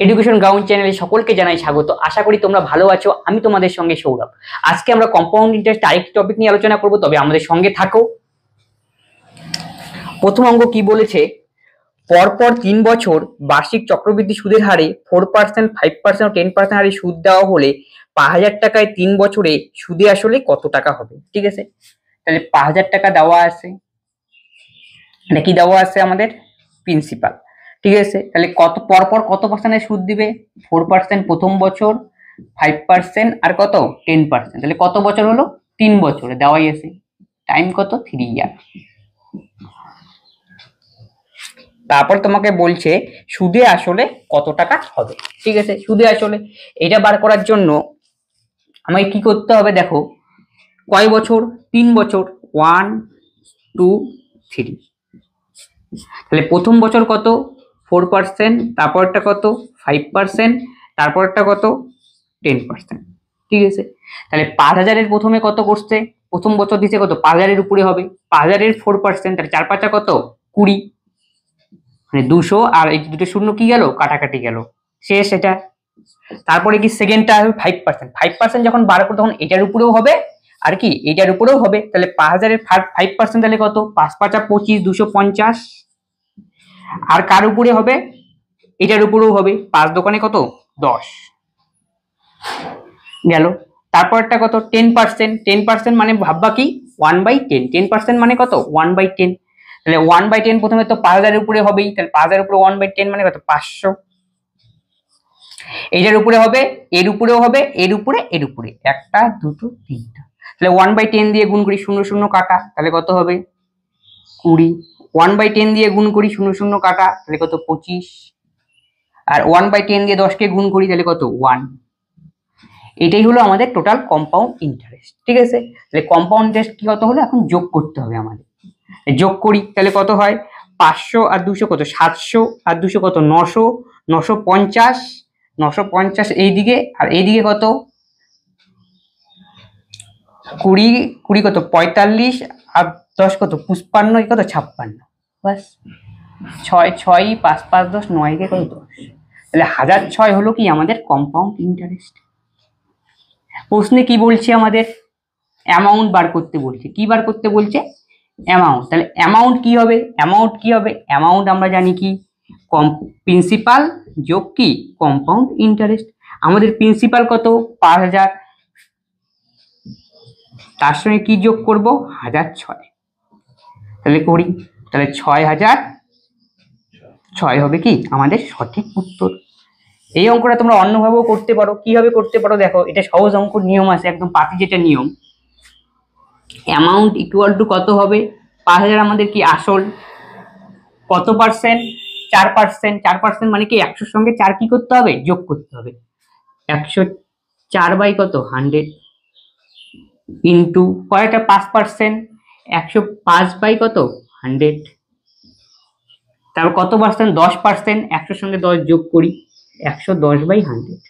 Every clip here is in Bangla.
এডুকেশন গ্রাউন্ড চ্যানেলে সকলকে জানাই স্বাগত। আশা করি তোমরা ভালো আছো, আমি তোমাদের সঙ্গে সৌরভ। আজকে আমরা কম্পাউন্ড ইন্টারেস্ট আরেকটি টপিক নিয়ে আলোচনা করব, তবে আমাদের সঙ্গে থাকো। প্রথম অঙ্গ কি বলেছে? পরপর তিন বছর বার্ষিক চক্রবৃদ্ধি সুদের হারে four percent five percent ten percent হারে সুদ দেওয়া হলে পাঁচ হাজার টাকায় তিন বছরে সুদে আসলে কত টাকা হবে? ঠিক আছে? তাহলে পাঁচ হাজার টাকা দেওয়া আছে। এটা কি দেওয়া আছে আমাদের? প্রিন্সিপাল ঠিক আছে? তাহলে কত, পরপর কত পার্সেন্টের সুদ দিবে? ফোর পার্সেন্ট প্রথম বছর ফাইভ পার্সেন্ট আর কত? টেন পার্সেন্ট তাহলে কত বছর হলো? তিন বছরে। দেওয়াই আছে। টাইম কত? থ্রি ইয়ার তারপর তোমাকে বলছে, সুদে আসলে কত টাকা হবে? ঠিক আছে? সুদে আসলে এটা বার করার জন্য আমাকে কি করতে হবে দেখো? কয় বছর? তিন বছর। ওয়ান টু থ্রি তাহলে প্রথম বছর কত? ফোর পার্সেন্ট, তারপরটা কত? ফাইভ পার্সেন্ট, তারপরটা কত? Ten percent. ঠিক আছে? তাহলে পাঁচ হাজারের প্রথমে কত করছে? প্রথম বছর দিচ্ছে কত? পাঁচ হাজারের উপরে হবে। পাঁচ হাজারের ফোর পার্সেন্ট, তাহলে চার পাঁচা কত? কুড়ি। মানে দুশো, আর এই দুটো শূন্য কি গেল? কাটাকাটি গেল। শেষ এটা। তারপরে কি সেকেন্ডটা হবে? ফাইভ পার্সেন্ট ফাইভ পার্সেন্ট যখন বার করো তখন এটার উপরেও হবে। আর কি? এটার উপরেও হবে। তাহলে পাঁচ হাজারের ফাইভ পার্সেন্ট তাহলে কত? পাঁচ পাঁচা পঁচিশ, দুশো পঞ্চাশ। আর কার উপরে হবে? এটার উপরেও হবে। পাঁচ দোকানে কত? দশ। গেল। তারপরটা কত? টেন পার্সেন্ট টেন পার্সেন্ট মানে ভাববা কি? One by ten ten percent মানে কত? ওয়ান বাই টেন তাহলে ওয়ান বাই টেন প্রথমে তো পাঁচ হাজারের উপরে হবেই। তাহলে পাঁচ হাজারের উপরে ওয়ান বাই টেন মানে কত? পাঁচশো। এটার উপরে হবে, এর উপরেও হবে, এর উপরে এর উপরে। একটা, দুটো, তিনটা। তাহলে ওয়ান বাই টেন দিয়ে গুণ করি, শূন্য শূন্য কাটা। তাহলে কত হবে? কুড়ি। ওয়ান বাই টেন দিয়ে গুণ করি শূন্য শূন্য কাটা, তাহলে কত? পঁচিশ। আর ওয়ান বাই টেন দিয়ে দশকে গুণ করি, তাহলে কত? ওয়ান এটাই হলো আমাদের টোটাল কম্পাউন্ড ইন্টারেস্ট ঠিক আছে? তাহলে কম্পাউন্ড ইন্টারেস্ট কি কত হলো? এখন যোগ করতে হবে আমাদের। যোগ করি, তাহলে কত হয়? পাঁচশো আর দুশো কত? সাতশো আর দুশো কত? নশো। নশো পঞ্চাশ। নশো পঞ্চাশ এইদিকে, আর এইদিকে কত? কুড়ি। কুড়ি কত? পঁয়তাল্লিশ। আর দশ কত? পুষ্পান্ন কত? ছাপ্পান্ন। বাস ছয় ছয়, পাঁচ পাঁচ, দশ, নয়, কে কত? দশ। তাহলে হাজার ছয় হলো কি আমাদের কম্পাউন্ড ইন্টারেস্ট প্রশ্নে কি বলছে আমাদের? অ্যামাউন্ট বার করতে বলছে। কি বার করতে বলছে? অ্যামাউন্ট তাহলে অ্যামাউন্ট কি হবে? অ্যামাউন্ট কি হবে? অ্যামাউন্ট আমরা জানি কি? কম প্রিন্সিপাল যোগ কি? কম্পাউন্ড ইন্টারেস্ট আমাদের প্রিন্সিপাল কত? পাঁচ হাজার। তার সঙ্গে কি যোগ করব? হাজার ছয়। তাহলে করি। তাহলে ছয় হাজার ছয় হবে কি? আমাদের সঠিক উত্তর। এই অঙ্কটা তোমরা অন্যভাবেও করতে পারো। কীভাবে করতে পারো দেখো, এটা সহজ অঙ্ক, নিয়ম আছে, একদম পাতি যেটা নিয়ম। অ্যামাউন্ট ইকুয়াল টু কত হবে? পাঁচ হাজার আমাদের কি আসল? কত পার্সেন্ট চার পার্সেন্ট চার পার্সেন্ট মানে কি একশোর সঙ্গে চার কি করতে হবে? যোগ করতে হবে। একশো চার বাই কত? হান্ড্রেড ইন্টু কয়টা? পাঁচ পার্সেন্ট একশো পাঁচ বাই কত? হান্ড্রেড। তারপর কত পার্সেন্ট দশ পার্সেন্ট একশোর সঙ্গে দশ যোগ করি, একশো দশ বাই হান্ড্রেড।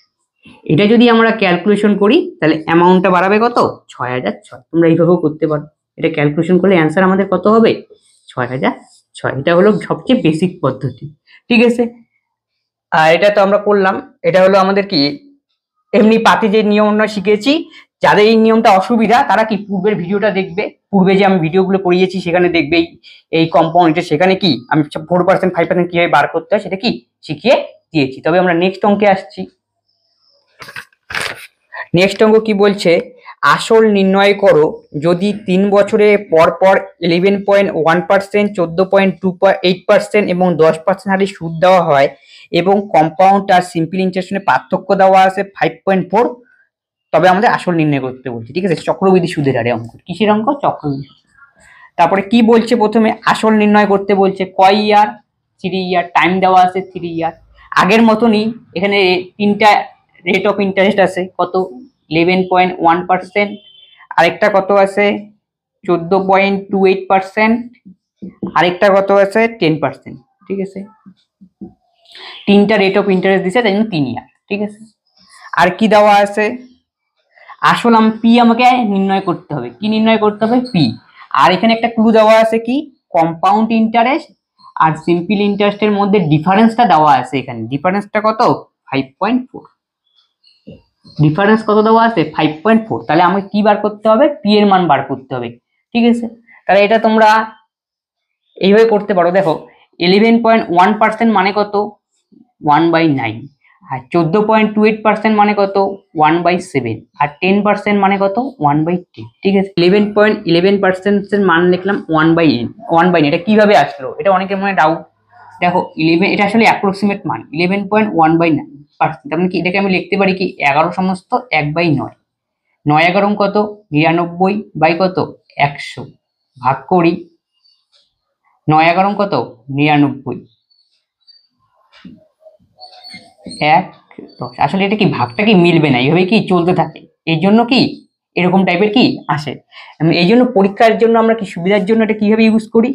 এটা যদি আমরা ক্যালকুলেশন করি, তাহলে অ্যামাউন্টটা বাড়াবে কত? ছয় হাজার ছয়। তোমরা এইভাবেও করতে পারো। এটা ক্যালকুলেশন করলে অ্যান্সার আমাদের কত হবে? ছয় হাজার ছয়। এটা হলো সবচেয়ে বেসিক পদ্ধতি। ঠিক আছে? আর এটা তো আমরা করলাম। এটা হলো আমাদের কি? এমনি পাতি যে নিয়ম আমরা শিখেছি যাদের এই নিয়মটা অসুবিধা, তারা কি পূর্বের ভিডিওটা দেখবে? পূর্বে যে আমি ভিডিওগুলো করিয়েছি, সেখানে দেখবে এই- এই কম্পাউন্ড সেখানে কি? আমি ফোর পার্সেন্ট ফাইভ পার্সেন্ট কীভাবে বার করতে হয় সেটা কি? শিখিয়ে দিয়েছি। তবে আমরা নেক্সট অঙ্কে আসছি। নেক্সট অঙ্ক কি বলছে? আসল নির্ণয় করো, যদি তিন বছরে পর পর ইলেভেন পয়েন্ট ওয়ান পার্সেন্ট চোদ্দ পয়েন্ট টু এইট পার্সেন্ট এবং দশ পার্সেন্ট হারে সুদ দেওয়া হয় এবং কম্পাউন্ড আর সিম্পল ইন্টারেস্টের পার্থক্য দেওয়া আছে ফাইভ পয়েন্ট ফোর তবে আমাদের আসল নির্ণয় করতে বলছে, ঠিক আছে? চক্রবৃদ্ধি সুদের হারে অঙ্ক। কিসের অঙ্ক? চক্রবৃদ্ধি তারপরে কি বলছে প্রথমে? আসল নির্ণয় করতে বলছে কয় ইয়ার? থ্রি ইয়ার টাইম দেওয়া আছে থ্রি ইয়ার আগের মতনই এখানে তিনটা রেট অফ ইন্টারেস্ট আছে। কত? ইলেভেন পয়েন্ট ওয়ান পার্সেন্ট আরেকটা কত আছে? চোদ্দ পয়েন্ট টু এইট পার্সেন্ট আরেকটা কত আছে? টেন পার্সেন্ট ঠিক আছে? তিনটা রেট অফ ইন্টারেস্ট দিছে, তাই জন্য তিন ইয়ার ঠিক আছে? আর কি দেওয়া আছে? আসল আম পি আমাকে নির্ণয় করতে হবে। কি নির্ণয় করতে হবে? পি আর এখানে একটা ক্লু দেওয়া আছে কি? কম্পাউন্ড ইন্টারেস্ট আর সিম্পল ইন্টারেস্টের মধ্যে ডিফারেন্সটা দেওয়া আছে এখানে। ডিফারেন্সটা কত? ফাইভ পয়েন্ট ফোর ডিফারেন্স কত দেওয়া আছে? ফাইভ পয়েন্ট ফোর তাহলে আমাকে কি বার করতে হবে? পি এর মান বার করতে হবে। ঠিক আছে? তাহলে এটা তোমরা এইভাবে করতে পারো। দেখো ইলেভেন পয়েন্ট ওয়ান পার্সেন্ট মানে কত? ওয়ান বাই নাইন আর চোদ্দ পয়েন্ট টু এইট পার্সেন্ট মানে কত? ওয়ান বাই সেভেন আর টেন পার্সেন্ট মানে কত? ওয়ান বাই টেন ঠিক আছে? ইলেভেন পয়েন্ট ইলেভেন পার্সেন্টের মান লিখলাম one by N one by এটা কীভাবে আসলো? এটা অনেকের মনে ডাউট দেখো ইলেভেন এটা আসলে অ্যাপ্রক্সিমেট মান। Eleven point one by nine percent তার মানে কি? এটাকে আমি লিখতে পারি কি? এগারো সমস্ত এক বাই নয়। নয় এগারো কত? নিরানব্বই বাই কত? একশো। ভাগ করি। নয় এগারো কত? নিরানব্বই। এক দশ। আসলে এটা কি ভাগটা কি মিলবে না? এইভাবে কি চলতে থাকে? এই জন্য কি এরকম টাইপের কি আসে? এই জন্য পরীক্ষার জন্য আমরা কি সুবিধার জন্য এটা কীভাবে ইউজ করি?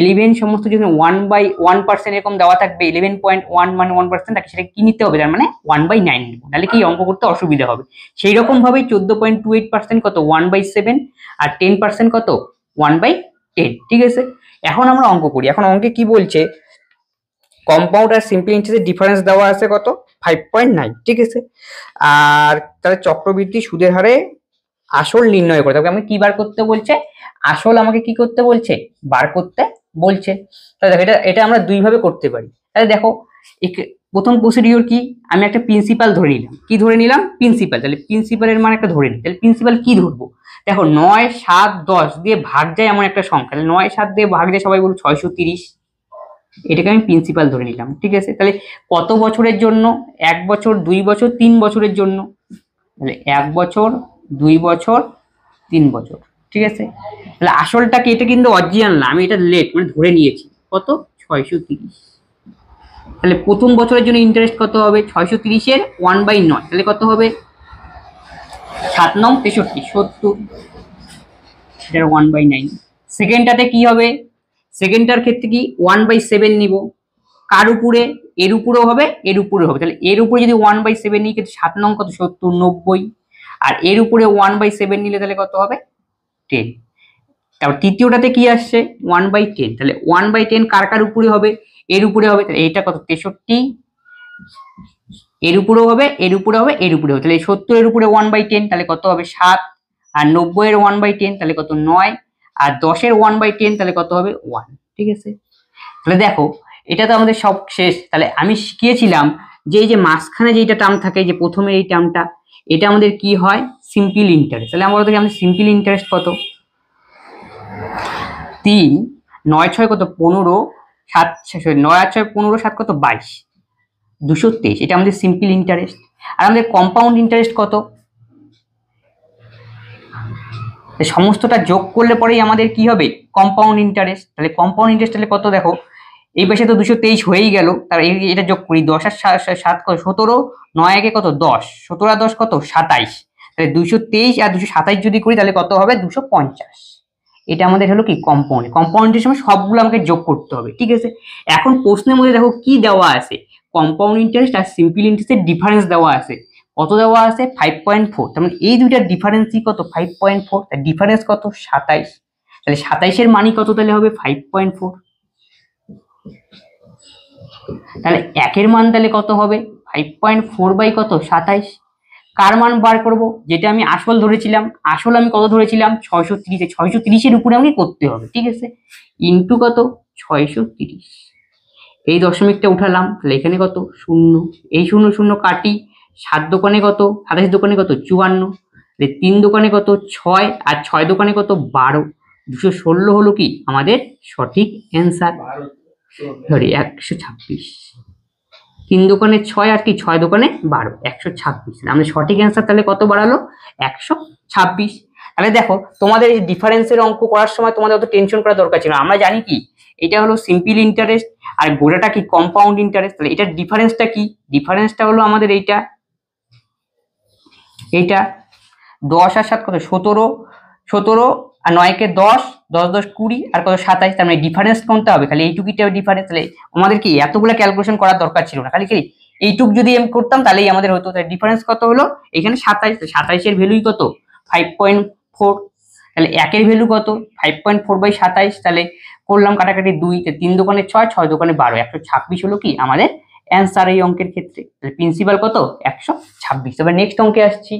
ইলেভেন সমস্ত যদি ওয়ান বাই ওয়ান পার্সেন্ট এরকম দেওয়া থাকবে ইলেভেন পয়েন্ট ওয়ান মানে ওয়ান পার্সেন্ট তাকে সেটা কি নিতে হবে? তার মানে ওয়ান বাই নাইন নেব। তাহলে কি অঙ্ক করতে অসুবিধা হবে? সেই রকম ভাবেই চোদ্দ পয়েন্ট টু এইট পার্সেন্ট কত? ওয়ান বাই সেভেন আর টেন পার্সেন্ট কত? ওয়ান বাই টেন ঠিক আছে? এখন আমরা অঙ্ক করি। এখন অঙ্কে কি বলছে? কম্পাউন্ড আর সিম্পল ইন্টারেস্টের ডিফারেন্স দেওয়া আছে কত? ফাইভ পয়েন্ট নাইন ঠিক আছে? আর তাহলে চক্রবৃদ্ধি সুদের হারে আসল নির্ণয় করতে হবে আমাকে কি বার করতে বলছে? আসল আমাকে কি করতে বলছে? বার করতে বলছে। তাহলে দেখো, এটা এটা আমরা দুইভাবে করতে পারি। তাহলে দেখো প্রথম প্রসিডিওর কি? আমি একটা প্রিন্সিপাল ধরে নিলাম। কি ধরে নিলাম? প্রিন্সিপাল তাহলে প্রিন্সিপালের মান একটা ধরে নিই। তাহলে প্রিন্সিপাল কি ধরবো? দেখো, নয়, সাত, দশ দিয়ে ভাগ যায় এমন একটা সংখ্যা। নয়, সাত দিয়ে ভাগ যায় সবাই বলো ছয়শো তিরিশ। এটাকে আমি প্রিন্সিপাল ধরে নিলাম, ঠিক আছে? তাহলে কত বছরের জন্য? এক বছর, দুই বছর, তিন বছরের জন্য? তাহলে এক বছর, দুই বছর, তিন বছর, ঠিক আছে? তাহলে আসলটা কি? এটা কিন্তু অরিজিনাল না, আমি এটা লেট মানে ধরে নিয়েছি। কত? ছয়শো তিরিশ। তাহলে প্রথম বছরের জন্য ইন্টারেস্ট কত হবে? ছয়শো তিরিশের ওয়ান বাই নয়। তাহলে কত হবে? সাত নং তেষট্টি, সত্তর। এটার ওয়ান বাই নাইন সেকেন্ডটাতে কি হবে? সেকেন্ডটার ক্ষেত্রে কি ওয়ান বাই সেভেন নিব? কার উপরে? এর উপরেও হবে, এর উপরে হবে। তাহলে এর উপরে যদি ওয়ান বাই সেভেন নিই সাত নং কত? সত্তর, নব্বই। আর এর উপরে ওয়ান বাই সেভেন নিলে তাহলে কত হবে? টেন তারপর তৃতীয়টাতে কি আসছে? ওয়ান বাই টেন তাহলে ওয়ান বাই টেন কার কার উপরে হবে? এর উপরে হবে, তাহলে এটা কত? তেষট্টি। এর উপরেও হবে, এর উপরে হবে, এর উপরে হবে। তাহলে সত্তরের উপরে ওয়ান বাই টেন তাহলে কত হবে? সাত। আর নব্বই এর ওয়ান বাই টেন তাহলে কত? নয়। আর দশের ওয়ান বাই টেন তাহলে কত হবে? ওয়ান ঠিক আছে? তাহলে দেখো, এটা তো আমাদের সব শেষ। তাহলে আমি শিখিয়েছিলাম যে এই যে মাঝখানে যেটা টার্ম থাকে যে প্রথমের এই টার্মটা এটা আমাদের কি হয়? সিম্পল ইন্টারেস্ট তাহলে আমরা দেখি আমাদের সিম্পল ইন্টারেস্ট কত? তিন, নয় ছয় কত? পনেরো, সাত নয় আর ছয়, পনেরো, সাত কত? বাইশ। দুশো তেইশ, এটা আমাদের সিম্পল ইন্টারেস্ট আর আমাদের কম্পাউন্ড ইন্টারেস্ট কত এই সমস্তটা যোগ করলে পরেই আমাদের কি হবে? কম্পাউন্ড ইন্টারেস্ট তাহলে কম্পাউন্ড ইন্টারেস্ট তাহলে কত দেখো? এই পাশে তো দুশো তেইশ হয়েই গেল। তার এটা যোগ করি, দশ আর সাত সতেরো, নয় একে কত? দশ। সতেরো আর দশ কত? সাতাইশ। তাহলে দুশো তেইশ আর দুশো সাতাইশ যদি করি, তাহলে কত হবে? দুশো পঞ্চাশ। এটা আমাদের হলো কি? কম্পাউন্ড কম্পাউন্ডের সময় সবগুলো আমাকে যোগ করতে হবে, ঠিক আছে? এখন প্রশ্নের মধ্যে দেখো কি দেওয়া আছে? কম্পাউন্ড ইন্টারেস্ট আর সিম্পল ইন্টারেস্টের ডিফারেন্স দেওয়া আছে। কত দেওয়া আছে? ফাইভ পয়েন্ট ফোর তার মানে এই দুইটার ডিফারেন্সই কত? ফাইভ পয়েন্ট ফোর তার ডিফারেন্স কত? সাতাইশ। তাহলে সাতাইশের মানই কত তাহলে হবে? ফাইভ পয়েন্ট ফোর তাহলে একের মান তাহলে কত হবে? ফাইভ পয়েন্ট ফোর বাই কত? সাতাইশ। কার মান বার করব? যেটা আমি আসল ধরেছিলাম, আসল আমি কত ধরেছিলাম? ছয়শো তিরিশে। ছয়শো তিরিশের উপরে আমাকে করতে হবে, ঠিক আছে? ইন্টু কত? ছয়শো তিরিশ। এই দশমিকটা উঠালাম, তাহলে এখানে কত? শূন্য। এই শূন্য শূন্য কাটি সাত দোকানে কত? সাতাশ দোকানে কত? চুয়ান্ন। তিন দোকানে কত? ছয়। আর ছয় দোকানে কত? বারো। দুশো ষোলো হলো কি? আমাদের সঠিক অ্যান্সার সরি, একশো ছাব্বিশ। তিন দোকানে ছয় আর কি? ছয় দোকানে বারো। একশো ছাব্বিশ। আমাদের সঠিক অ্যান্সার তাহলে কত বাড়ালো? একশো ছাব্বিশ। তাহলে দেখো, তোমাদের এই ডিফারেন্সের অঙ্ক করার সময় তোমাদের অত টেনশন করার দরকার ছিল আমরা জানি কি? এটা হলো সিম্পল ইন্টারেস্ট আর গোড়াটা কি? কম্পাউন্ড ইন্টারেস্ট তাহলে এটার ডিফারেন্সটা কি? ডিফারেন্সটা হলো আমাদের এইটা। এইটা দশ আর সাত কত? সতেরো সতেরো আর নয়কে দশ দশ দশ, কুড়ি আর কত? সাতাইশ, তার মানে ডিফারেন্স কোনটা হবে? খালি এইটুকুটা ডিফারেন্স তাহলে আমাদের কি এতগুলো ক্যালকুলেশন করার দরকার ছিল না। খালি কি এইটুক যদি আমি করতাম তাহলেই আমাদের হতো। তাহলে ডিফারেন্স কত হলো? এখানে সাতাইশ সাতাইশের ভ্যালুই কত? ফাইভ পয়েন্ট ফোর তাহলে একের ভ্যালু কত? ফাইভ পয়েন্ট ফোর বাই সাতাইশ, তাহলে করলাম কাটাকাটি দুই তিন দোকানে ছয় ছয় দোকানে বারো। একশো ছাব্বিশ হলো কি? আমাদের অ্যান্সার এই অঙ্কের ক্ষেত্রে। প্রিন্সিপাল কত? একশো ছাব্বিশ। এবার নেক্সট অঙ্কে আসছি।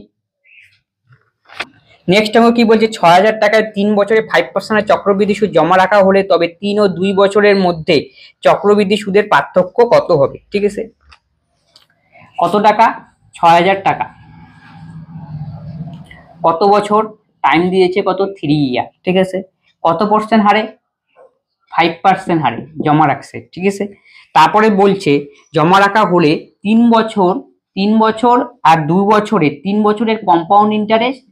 নেক্সট অঙ্ক কি বলছে? ছ হাজার টাকায় তিন বছরে ফাইভ পার্সেন্টের চক্রবৃদ্ধি সুদ জমা রাখা হলে তবে তিন ও দুই বছরের মধ্যে চক্রবৃদ্ধি সুদের পার্থক্য কত হবে? ঠিক আছে? কত টাকা? ছ হাজার টাকা। কত বছর? টাইম দিয়েছে কত? থ্রি ইয়ার ঠিক আছে? কত পার্সেন্ট হারে? ফাইভ পার্সেন্ট হারে জমা রাখছে, ঠিক আছে? তারপরে বলছে, জমা রাখা হলে তিন বছর তিন বছর আর দুই বছরের, তিন বছরের কম্পাউন্ড ইন্টারেস্ট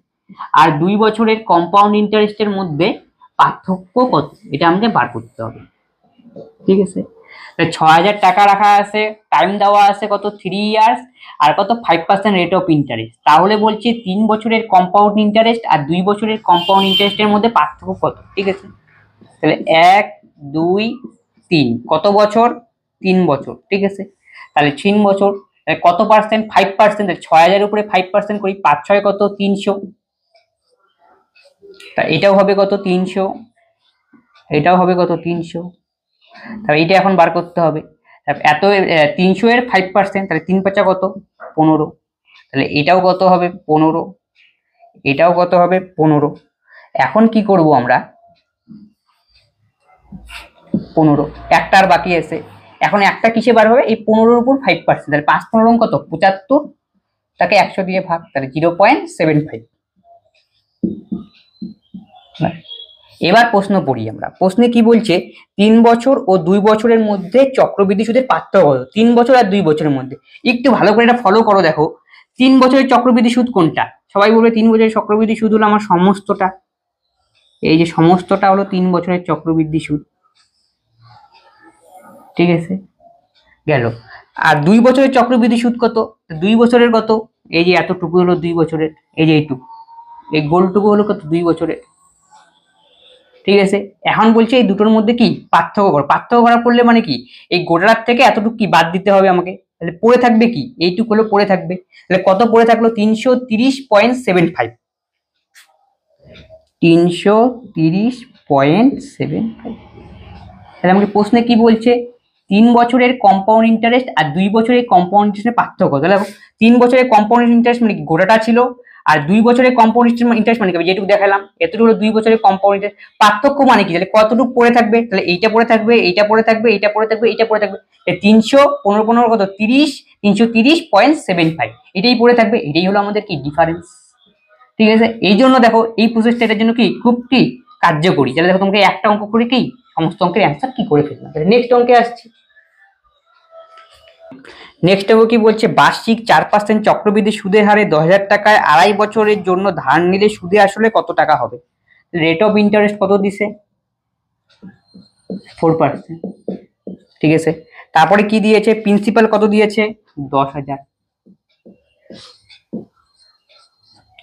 আর দুই বছরের কম্পাউন্ড ইন্টারেস্টের মধ্যে পার্থক্য কত? এটা আমাকে বার করতে হবে, ঠিক আছে? ছ হাজার টাকা রাখা আছে টাইম দেওয়া আছে কত? থ্রি ইয়ার্স আর কত? Five percent rate of interest তাহলে বলছি তিন বছরের কম্পাউন্ড ইন্টারেস্ট আর দুই বছরের কম্পাউন্ড ইন্টারেস্টের মধ্যে পার্থক্য কত, ঠিক আছে? তাহলে এক দুই, তিন। কত বছর? তিন বছর, ঠিক আছে? তাহলে তিন বছর কত পার্সেন্ট ফাইভ পার্সেন্ট ছয় হাজার উপরে ফাইভ পার্সেন্ট করি, পাঁচ ছয় কত? তিনশো। তা এটাও হবে কত? তিনশো। এটাও হবে কত? তিনশো। তাহলে এটা এখন বার করতে হবে। এত তিনশো এর ফাইভ পার্সেন্ট তাহলে তিন পাঁচা কত? পনেরো। তাহলে এটাও কত হবে? পনেরো। এটাও কত হবে? পনেরো। এখন কি করব আমরা? পনেরো। একটা আর বাকি আছে। এখন একটা কিসে বার হবে? এই পনেরোর উপর ফাইভ পার্সেন্ট তাহলে পাঁচ পনেরো কত পঁচাত্তর, তাকে একশো দিয়ে ভাগ, তাহলে জিরো পয়েন্ট সেভেন ফাইভ এবার প্রশ্ন পড়ি আমরা। প্রশ্নে কি বলছে? তিন বছর ও দুই বছরের মধ্যে চক্রবৃদ্ধি সুদের পার্থক্য কত? তিন বছর আর দুই বছরের মধ্যে। একটু ভালো করে এটা ফলো করো দেখো। তিন বছরের চক্রবৃদ্ধি সুদ কোনটা? সবাই বলবে তিন বছরের চক্রবৃদ্ধি সুদ হলো আমার সমস্তটা। এই যে সমস্তটা হলো তিন বছরের চক্রবৃদ্ধি সুদ। ঠিক আছে? গেল। আর দুই বছরের চক্রবৃদ্ধি সুদ কত? দুই বছরের কত? এই যে এতটুকু হলো দুই বছরের, এই যে এইটুকু। এই গোলটুকু হলো কত? দুই বছরের। ঠিক আছে? এখন বলছে এই দুটোর মধ্যে কি? পার্থক্য কর। পার্থক্য করা পড়লে মানে কি? এই গোটার থেকে এতটুকু কি বাদ দিতে হবে আমাকে? তাহলে পড়ে থাকবে কি? এইটুকু হলো পড়ে থাকবে। তাহলে কত পড়ে থাকল? তিনশো তিরিশ পয়েন্ট সেভেন ফাইভ। তিনশো তিরিশ পয়েন্ট সেভেন ফাইভ। তাহলে আমাকে প্রশ্নে কি বলছে? তিন বছরের কম্পাউন্ড ইন্টারেস্ট আর দুই বছরের কম্পাউন্ড ইন্টারেস্টের পার্থক্য। তাহলে তিন বছরের কম্পাউন্ড ইন্টারেস্ট মানে গোটাটা ছিল। আর দুই বছরের কম্পাউন্ড ইন্টারেস্ট মানে কি? যেটুকু দেখালাম, এতটুকু হলো দুই বছরের কম্পাউন্ড ইন্টারেস্ট পার্থক্য মানে কি? তাহলে কতটুকু পড়ে থাকবে? তাহলে এইটা পড়ে থাকবে, এইটা পড়ে থাকবে, এইটা পড়ে থাকবে, এইটা পড়ে থাকবে। তিনশো পনেরো পনেরো কত? তিরিশ, তিনশো তিরিশ পয়েন্ট সেভেন ফাইভ। এটাই পড়ে থাকবে, এটাই হলো আমাদের কি ডিফারেন্স ঠিক আছে? এই জন্য দেখো, এই প্রসেসটা এটার জন্য কি? খুব কি? কার্যকরী। তাহলে দেখো, তোমাকে একটা অঙ্ক করে কি? সমস্ত অঙ্কের অ্যান্সার কি করে ফেললাম তাহলে নেক্সট অঙ্কে আসছি। নেক্সট অঙ্ক কি বলছে, বার্ষিক চার পার্সেন্ট চক্রবৃদ্ধি সুদের হারে দশ হাজার টাকায় আড়াই বছরের জন্য ধার নিলে সুদে আসলে কত টাকা হবে? রেট অফ ইন্টারেস্ট কত দিছে? ফোর পার্সেন্ট ঠিক আছে? তারপরে কি দিয়েছে? প্রিন্সিপাল কত দিয়েছে? দশ হাজার।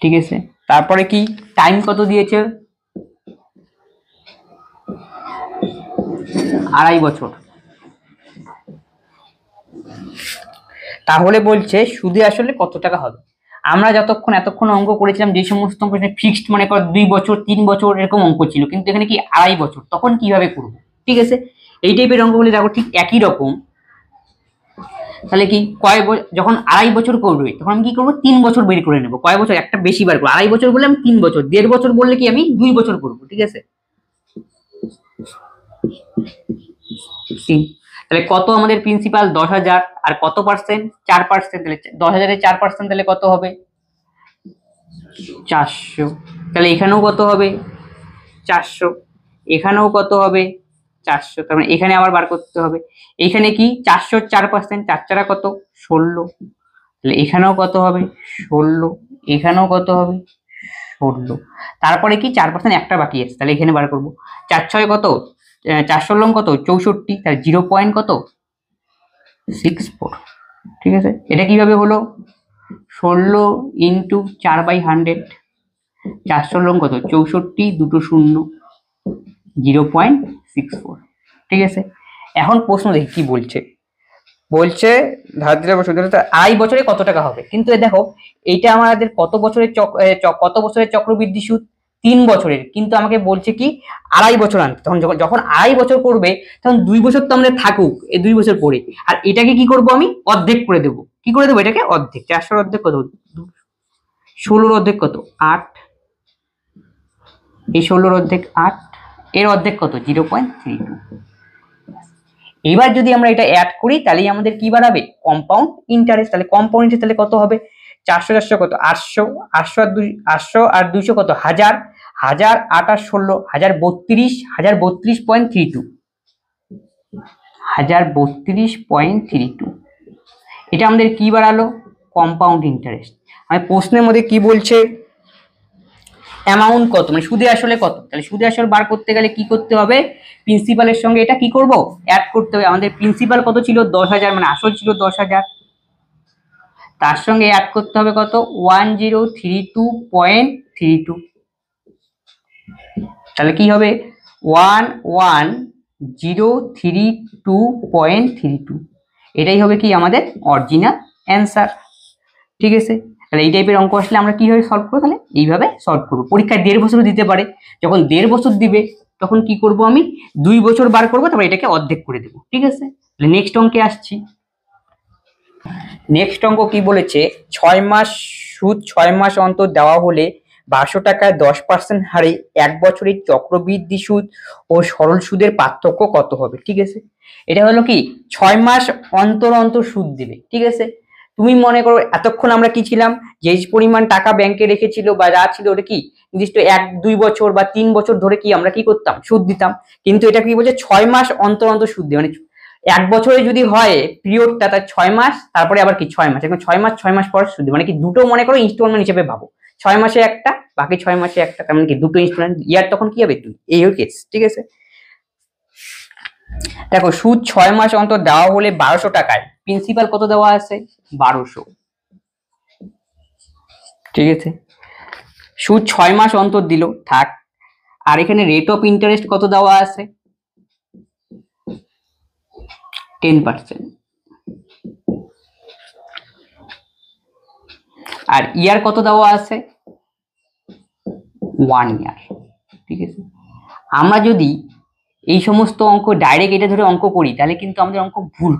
ঠিক আছে? তারপরে কি? টাইম কত দিয়েছে? আড়াই বছর। তাহলে বলছে সুদে আসলে কত টাকা হবে? আমরা যতক্ষণ এতক্ষণ অঙ্ক করেছিলাম, যে সমস্ত অঙ্ক ফিক্সড মনে কর দুই বছর, তিন বছর এরকম অঙ্ক ছিল। কিন্তু এখানে কি আড়াই বছর? তখন কীভাবে করব? ঠিক আছে? এই টাইপের অঙ্কগুলি দেখো, ঠিক একই রকম। তাহলে কি কয় যখন আড়াই বছর করবে তখন আমি কি করব? তিন বছর বের করে নেব। কয় বছর? একটা বেশি বার করব। আড়াই বছর বললে আমি তিন বছর। দেড় বছর বললে কি আমি দুই বছর করব, ঠিক আছে? তাহলে কত আমাদের প্রিন্সিপাল দশ হাজার। আর কত পার্সেন্ট চার পার্সেন্ট তাহলে দশ হাজারের চার পার্সেন্ট তাহলে কত হবে? চারশো। তাহলে এখানেও কত হবে? চারশো। এখানেও কত হবে? চারশো, তার মানে এখানে আবার বার করতে হবে। এখানে কি? চারশো চার পার্সেন্ট চার চারা কত? ষোলো। তাহলে এখানেও কত হবে? ষোলো। এখানেও কত হবে? ষোলো। তারপরে কি? চার পার্সেন্ট একটা বাকি আছে, তাহলে এখানে বার করব। চার ছয় কত? চারশো লং কত? চৌষট্টি। তার জিরো পয়েন্ট কত? সিক্স ফোর ঠিক আছে? এটা কীভাবে হলো? ষোলো ইন্টু চার বাই হান্ড্রেড চারশো লং কত? চৌষট্টি, দুটো শূন্য। জিরো পয়েন্ট সিক্স ফোর ঠিক আছে? এখন প্রশ্ন দেখি, কি বলছে? বলছে ধারদিরা বছর আড়াই বছরে কত টাকা হবে? কিন্তু দেখো, এইটা আমাদের কত বছরের কত বছরের চক্রবৃদ্ধি সুদ? তিন বছরের। কিন্তু আমাকে বলছে কি, আড়াই বছর আনতে। তখন যখন যখন আড়াই বছর করবে তখন দুই বছর তো আমরা থাকুক এই দুই বছর পরে আর এটাকে কি করব আমি? অর্ধেক করে দেবো। কি করে দেবো এটাকে? অর্ধেক। চারশোর অর্ধেক কত ষোলোর অর্ধেক কত? আট। এই ষোলোর অর্ধেক আট। এর অর্ধেক কত? জিরো পয়েন্ট থ্রি টু এবার যদি আমরা এটা অ্যাড করি, তাহলেই আমাদের কি বাড়াবে? কম্পাউন্ড ইন্টারেস্ট তাহলে কম্পাউন্ড ইন্টারেস্ট তাহলে কত হবে? চারশো চারশো কত? আটশো। আটশো আর দুই আটশো আর দুইশো কত? হাজার। হাজার আট আর ষোলো। হাজার বত্রিশ। হাজার বত্রিশ পয়েন্ট থ্রি টু হাজার বত্রিশ পয়েন্ট থ্রি টু এটা আমাদের কি বাড়ালো? কম্পাউন্ড ইন্টারেস্ট আমি প্রশ্নের মধ্যে কি বলছে? অ্যামাউন্ট কত? মানে সুদে আসলে কত? তাহলে সুদে আসল বার করতে গেলে কি করতে হবে? প্রিন্সিপালের সঙ্গে এটা কি করব? অ্যাড করতে হবে। আমাদের প্রিন্সিপাল কত ছিল? দশ হাজার মানে আসল ছিল দশ হাজার। তার সঙ্গে অ্যাড করতে হবে কত? One zero three two point three two তাহলে কি হবে? One one zero three two point three two এটাই হবে কি? আমাদের অরিজিনাল অ্যান্সার ঠিক আছে? তাহলে এই টাইপের অঙ্ক আসলে আমরা কীভাবে সলভ করব? তাহলে এইভাবে সলভ করব। পরীক্ষায় দেড় বছরও দিতে পারে। যখন দেড় বছর দিবে, তখন কি করব আমি? দুই বছর বার করব, তারপর এটাকে অর্ধেক করে দেবো। ঠিক আছে? তাহলে নেক্সট অঙ্কে আসছি। নেক্সট অঙ্ক কি বলেছে? ছয় মাস সুদ ছয় মাস অন্তর দেওয়া হলে বারোশো টাকায় দশ পার্সেন্ট হারে এক বছরের চক্রবৃদ্ধি সুদ ও সরল সুদের পার্থক্য কত হবে? ঠিক আছে? এটা হলো কি? ছয় মাস অন্তর অন্তর সুদ দেবে। ঠিক আছে? তুমি মনে করো এতক্ষণ আমরা কি ছিলাম? যে পরিমাণ টাকা ব্যাংকে রেখেছিল বা যা ছিল ওটা কি? নির্দিষ্ট এক, দুই বছর বা তিন বছর ধরে কি আমরা কি করতাম? সুদ দিতাম। কিন্তু এটা কি বলছে? ছয় মাস অন্তর অন্তর সুদ দেবে মানে এক বছরে যদি হয় পিরিয়ডটা তার ছয় মাস, তারপরে আবার কি ছয় মাস? এখন ছয় মাস ছয় মাস পর সুদ। মানে কি দুটো মনে করো ইনস্টলমেন্ট হিসেবে ভাবো। ছয় মাসে একটা, বাকি ছয় মাসে একটা। তার মানে কি দুটো ইনস্টলমেন্ট ইয়ার তখন কি হবে? দুই। এই কেস ঠিক আছে? দেখো, সুদ ছয় মাস অন্তর দেওয়া হলে বারোশো টাকায়। প্রিন্সিপাল কত দেওয়া আছে? বারোশো। ঠিক আছে? সুদ ছয় মাস অন্তর দিল, থাক। আর এখানে রেট অফ ইন্টারেস্ট কত দেওয়া আছে? টেন পার্সেন্ট আর ইয়ার কত দেওয়া আছে? ওয়ান ইয়ার ঠিক আছে? আমরা যদি এই সমস্ত অঙ্ক ডাইরেক্ট এটা ধরে অঙ্ক করি, তাহলে কিন্তু আমাদের অঙ্ক ভুল।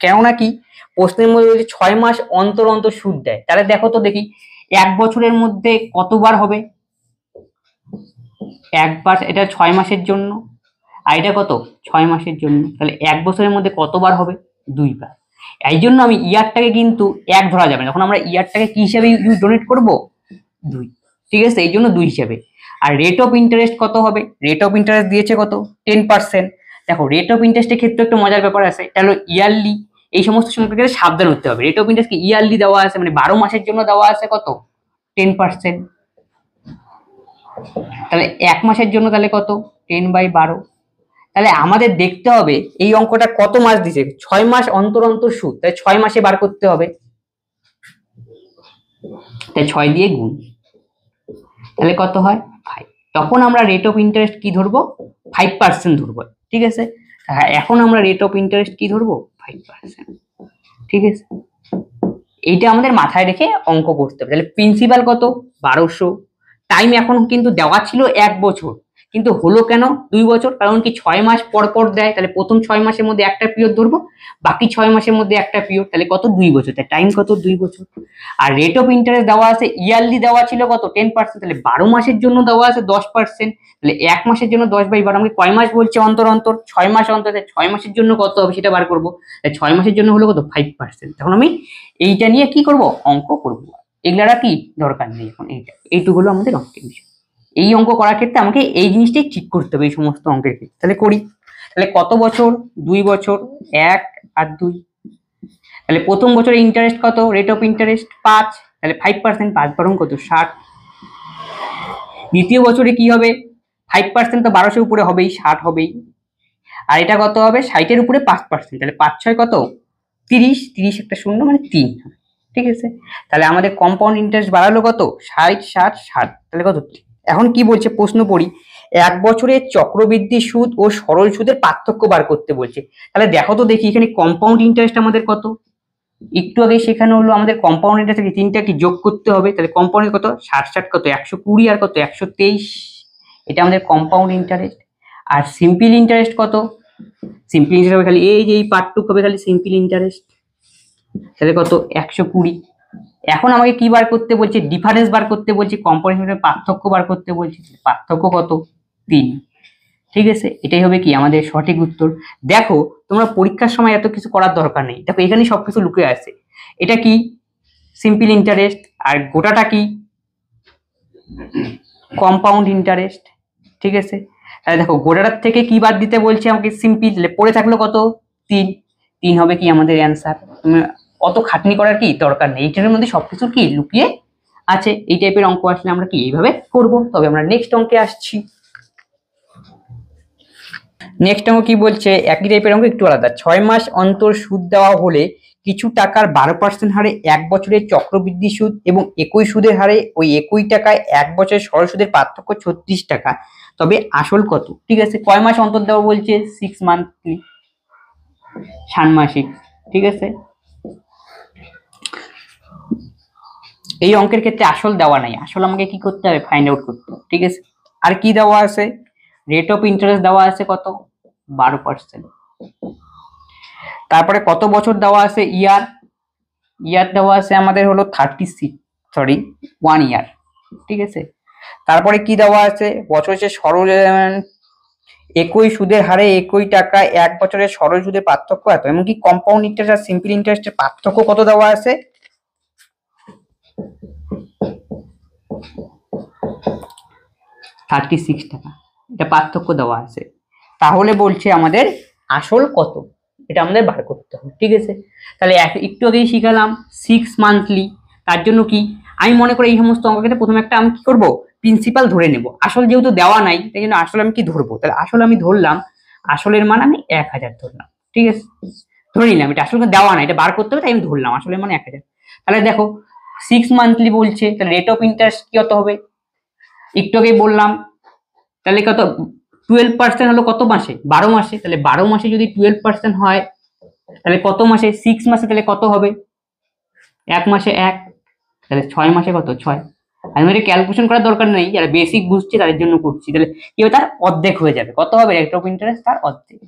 কেননা কি? প্রশ্নের মধ্যে রয়েছে ছয় মাস অন্তর অন্তর সুদ দেয়। তাহলে দেখো তো দেখি, এক বছরের মধ্যে কতবার হবে? একবার, এটা ছয় মাসের জন্য। আর এটা কত? ছয় মাসের জন্য। তাহলে এক বছরের মধ্যে কতবার হবে? দুইবার। এই জন্য আমি ইয়ারটাকে কিন্তু এক ধরা যাবে যখন আমরা ইয়ারটাকে কি হিসাবে ডোনেট করব? দুই। ঠিক আছে? এই জন্য দুই হিসাবে। আর রেট অফ ইন্টারেস্ট কত হবে? রেট অফ ইন্টারেস্ট দিয়েছে কত? টেন পার্সেন্ট দেখো রেট অফ ইন্টারেস্টের ক্ষেত্রে একটু মজার ব্যাপার আছে, এটা হলো ইয়ারলি এই সমস্ত সম্পর্কে সাবধান হতে হবে। রেট অফ ইন্টারেস্ট কি ইয়ারলি দেওয়া আছে? মানে বারো মাসের জন্য দেওয়া আছে কত? টেন পার্সেন্ট তাহলে এক মাসের জন্য তাহলে কত? টেন বাই বারো। তাহলে আমাদের দেখতে হবে এই অঙ্কটা কত মাস দিছে? ছয় মাস অন্তর অন্তর সুদ। তাই ছয় মাসে বার করতে হবে। তাই ছয় দিয়ে গুণ। তাহলে কত হয়? ফাইভ তখন আমরা রেট অফ ইন্টারেস্ট কি ধরবো? ফাইভ পার্সেন্ট ধরবো। ঠিক আছে? হ্যাঁ এখন আমরা রেট অফ ইন্টারেস্ট কি ধরবো? ফাইভ পার্সেন্ট ঠিক আছে? এইটা আমাদের মাথায় রেখে অঙ্ক করতে হবে। তাহলে প্রিন্সিপাল কত? বারোশো। টাইম এখন কিন্তু দেওয়া ছিল এক বছর। কিন্তু হলো কেন দুই বছর? কারণ কি ছয় মাস পর পর দেয়, তাহলে প্রথম ছয় মাসের মধ্যে একটা পিরিয়ড ধরবো, বাকি ছয় মাসের মধ্যে একটা পিরিয়ড তাহলে কত? দুই বছর। তাই টাইম কত? দুই বছর। আর রেট অফ ইন্টারেস্ট দেওয়া আছে ইয়ারলি দেওয়া ছিল কত? টেন পার্সেন্ট তাহলে বারো মাসের জন্য দেওয়া আছে দশ পার্সেন্ট তাহলে এক মাসের জন্য দশ বাই বারো আমাকে কয় মাস বলছে? অন্তর অন্তর। ছয় মাস অন্তর ছয় মাসের জন্য কত হবে সেটা বার করব। ছয় মাসের জন্য হলো কত? ফাইভ পার্সেন্ট তখন আমি এইটা নিয়ে কি করব? অঙ্ক করব। এগুলার কি দরকার নেই এখন এইটা। এইটুকু হলো আমাদের অঙ্কের বিষয়। এই অঙ্ক করার ক্ষেত্রে আমাকে এই জিনিসটাই ঠিক করতে হবে, এই সমস্ত অঙ্কের ক্ষেত্রে। তাহলে করি। তাহলে কত বছর? দুই বছর, এক আর দুই। তাহলে প্রথম বছরে ইন্টারেস্ট কত? রেট অফ ইন্টারেস্ট পাঁচ। তাহলে ফাইভ পার্সেন্ট পাঁচ বারং কত? ষাট। দ্বিতীয় বছরে কি হবে? ফাইভ পার্সেন্ট তো বারোশোর উপরে হবেই, ষাট হবেই। আর এটা কত হবে? ষাটের উপরে পাঁচ পার্সেন্ট তাহলে পাঁচ ছয় কত? তিরিশ। তিরিশ একটা শূন্য মানে তিন। ঠিক আছে? তাহলে আমাদের কম্পাউন্ড ইন্টারেস্ট বাড়ালো কত? ষাট ষাট ষাট। তাহলে কত? এখন কি বলছে? প্রশ্ন পড়ি। এক বছরের চক্রবৃদ্ধি সুদ ও সরল সুদের পার্থক্য বার করতে বলছে। তাহলে দেখো তো দেখি, এখানে কম্পাউন্ড ইন্টারেস্ট আমাদের কত? একটু আগে সেখানে হলো, আমাদের কম্পাউন্ড ইন্টারেস্ট তিনটা কি যোগ করতে হবে? তাহলে কম্পাউন্ড কত? ষাট ষাট কত? একশো কুড়ি আর কত? একশো তেইশ। এটা আমাদের কম্পাউন্ড ইন্টারেস্ট আর সিম্পল ইন্টারেস্ট কত? সিম্পল ইন্টারেস্ট খালি এই যে এই পার্টটুকু হবে খালি সিম্পল ইন্টারেস্ট তাহলে কত? একশো কুড়ি। এখন আমাকে কি বার করতে বলছে? ডিফারেন্স বার করতে বলছে কম্পাউন্ড পার্থক্য বার করতে বলছে, পার্থক্য কত? তিন। ঠিক আছে? এটাই হবে কি? আমাদের সঠিক উত্তর। দেখো, তোমরা পরীক্ষার সময় এত কিছু করার দরকার নেই। দেখো এখানে সবকিছু লুকে আছে। এটা কি? সিম্পল ইন্টারেস্ট আর গোটাটা কি? কম্পাউন্ড ইন্টারেস্ট ঠিক আছে? তাহলে দেখো, গোটাটার থেকে কি বাদ দিতে বলছে আমাকে সিম্পল পড়ে থাকল কত? তিন। তিন হবে কি আমাদের অ্যান্সার তুমি অত খাটনি করার কি দরকার নেই? এইটার মধ্যে সবকিছু কি লুকিয়ে আছে? এই টাইপের অঙ্ক আসলে আমরা কি এইভাবে করব? তবে আমরা নেক্সট অঙ্কে আসছি। নেক্সট অঙ্ক কি বলছে? একই টাইপের অঙ্ক একটু আলাদা। ছয় মাস অন্তর সুদ দেওয়া হলে কিছু টাকার বারো পার্সেন্ট হারে এক বছরের চক্রবৃদ্ধি সুদ এবং একই সুদের হারে ওই একই টাকায় এক বছরের সরল সুদের পার্থক্য ছত্রিশ টাকা। তবে আসল কত? ঠিক আছে, কয় মাস অন্তর দেওয়া বলছে? সিক্স মান্থলি ষান্মাসিক। ঠিক আছে? এই অঙ্কের ক্ষেত্রে আসল দেওয়া নাই। আসল আমাকে কি করতে হবে? ফাইন্ড আউট করতে হবে, ঠিক আছে? আর কি দেওয়া আছে? রেট অফ ইন্টারেস্ট দেওয়া আছে কত? বারো পার্সেন্ট তারপরে কত বছর দেওয়া আছে? ইয়ার ইয়ার দেওয়া আছে আমাদের হলো thirty six sorry one year ঠিক আছে? তারপরে কি দেওয়া আছে? বছর শেষে সরল একই সুদের হারে একই টাকায় এক বছরের সরল সুদের পার্থক্য এত। এমনকি কম্পাউন্ড ইন্টারেস্ট আর সিম্পল ইন্টারেস্টের পার্থক্য কত দেওয়া আছে? থার্টি সিক্স টাকা। এটা পার্থক্য দেওয়া আছে। তাহলে বলছে আমাদের আসল কত? এটা আমাদের বার করতে হবে, ঠিক আছে? তাহলে এক- একটু আগেই শিখালাম সিক্স মান্থলি তার জন্য কি? আমি মনে করি এই সমস্ত অঙ্ক প্রথমে একটা আমি কি করব? প্রিন্সিপাল ধরে নেব। আসল যেহেতু দেওয়া নাই, তাই জন্য আসলে আমি কি ধরবো? তাহলে আসলে আমি ধরলাম, আসলের মান আমি এক হাজার ধরলাম, ঠিক আছে? ধরে নিলাম, এটা আসলে দেওয়া নাই, এটা বার করতে হবে, তাই আমি ধরলাম আসলে মানে এক হাজার। তাহলে দেখো সিক্স মান্থলি বলছে, তাহলে রেট অফ ইন্টারেস্ট কি কত হবে? একটু আগেই বললাম, তাহলে কত টুয়েলভ পার্সেন্ট হলো কত মাসে? বারো মাসে। তাহলে বারো মাসে যদি টুয়েলভ পার্সেন্ট হয়, তাহলে কত মাসে? সিক্স মাসে তাহলে কত হবে? এক মাসে এক, তাহলে ছয় মাসে কত? ছয়। আমি এটা ক্যালকুলেশন করার দরকার নেই, যারা বেসিক বুঝছে তাদের জন্য করছি। তাহলে কি তার অর্ধেক হয়ে যাবে। কত হবে? রেট অফ ইন্টারেস্ট তার অর্ধেক।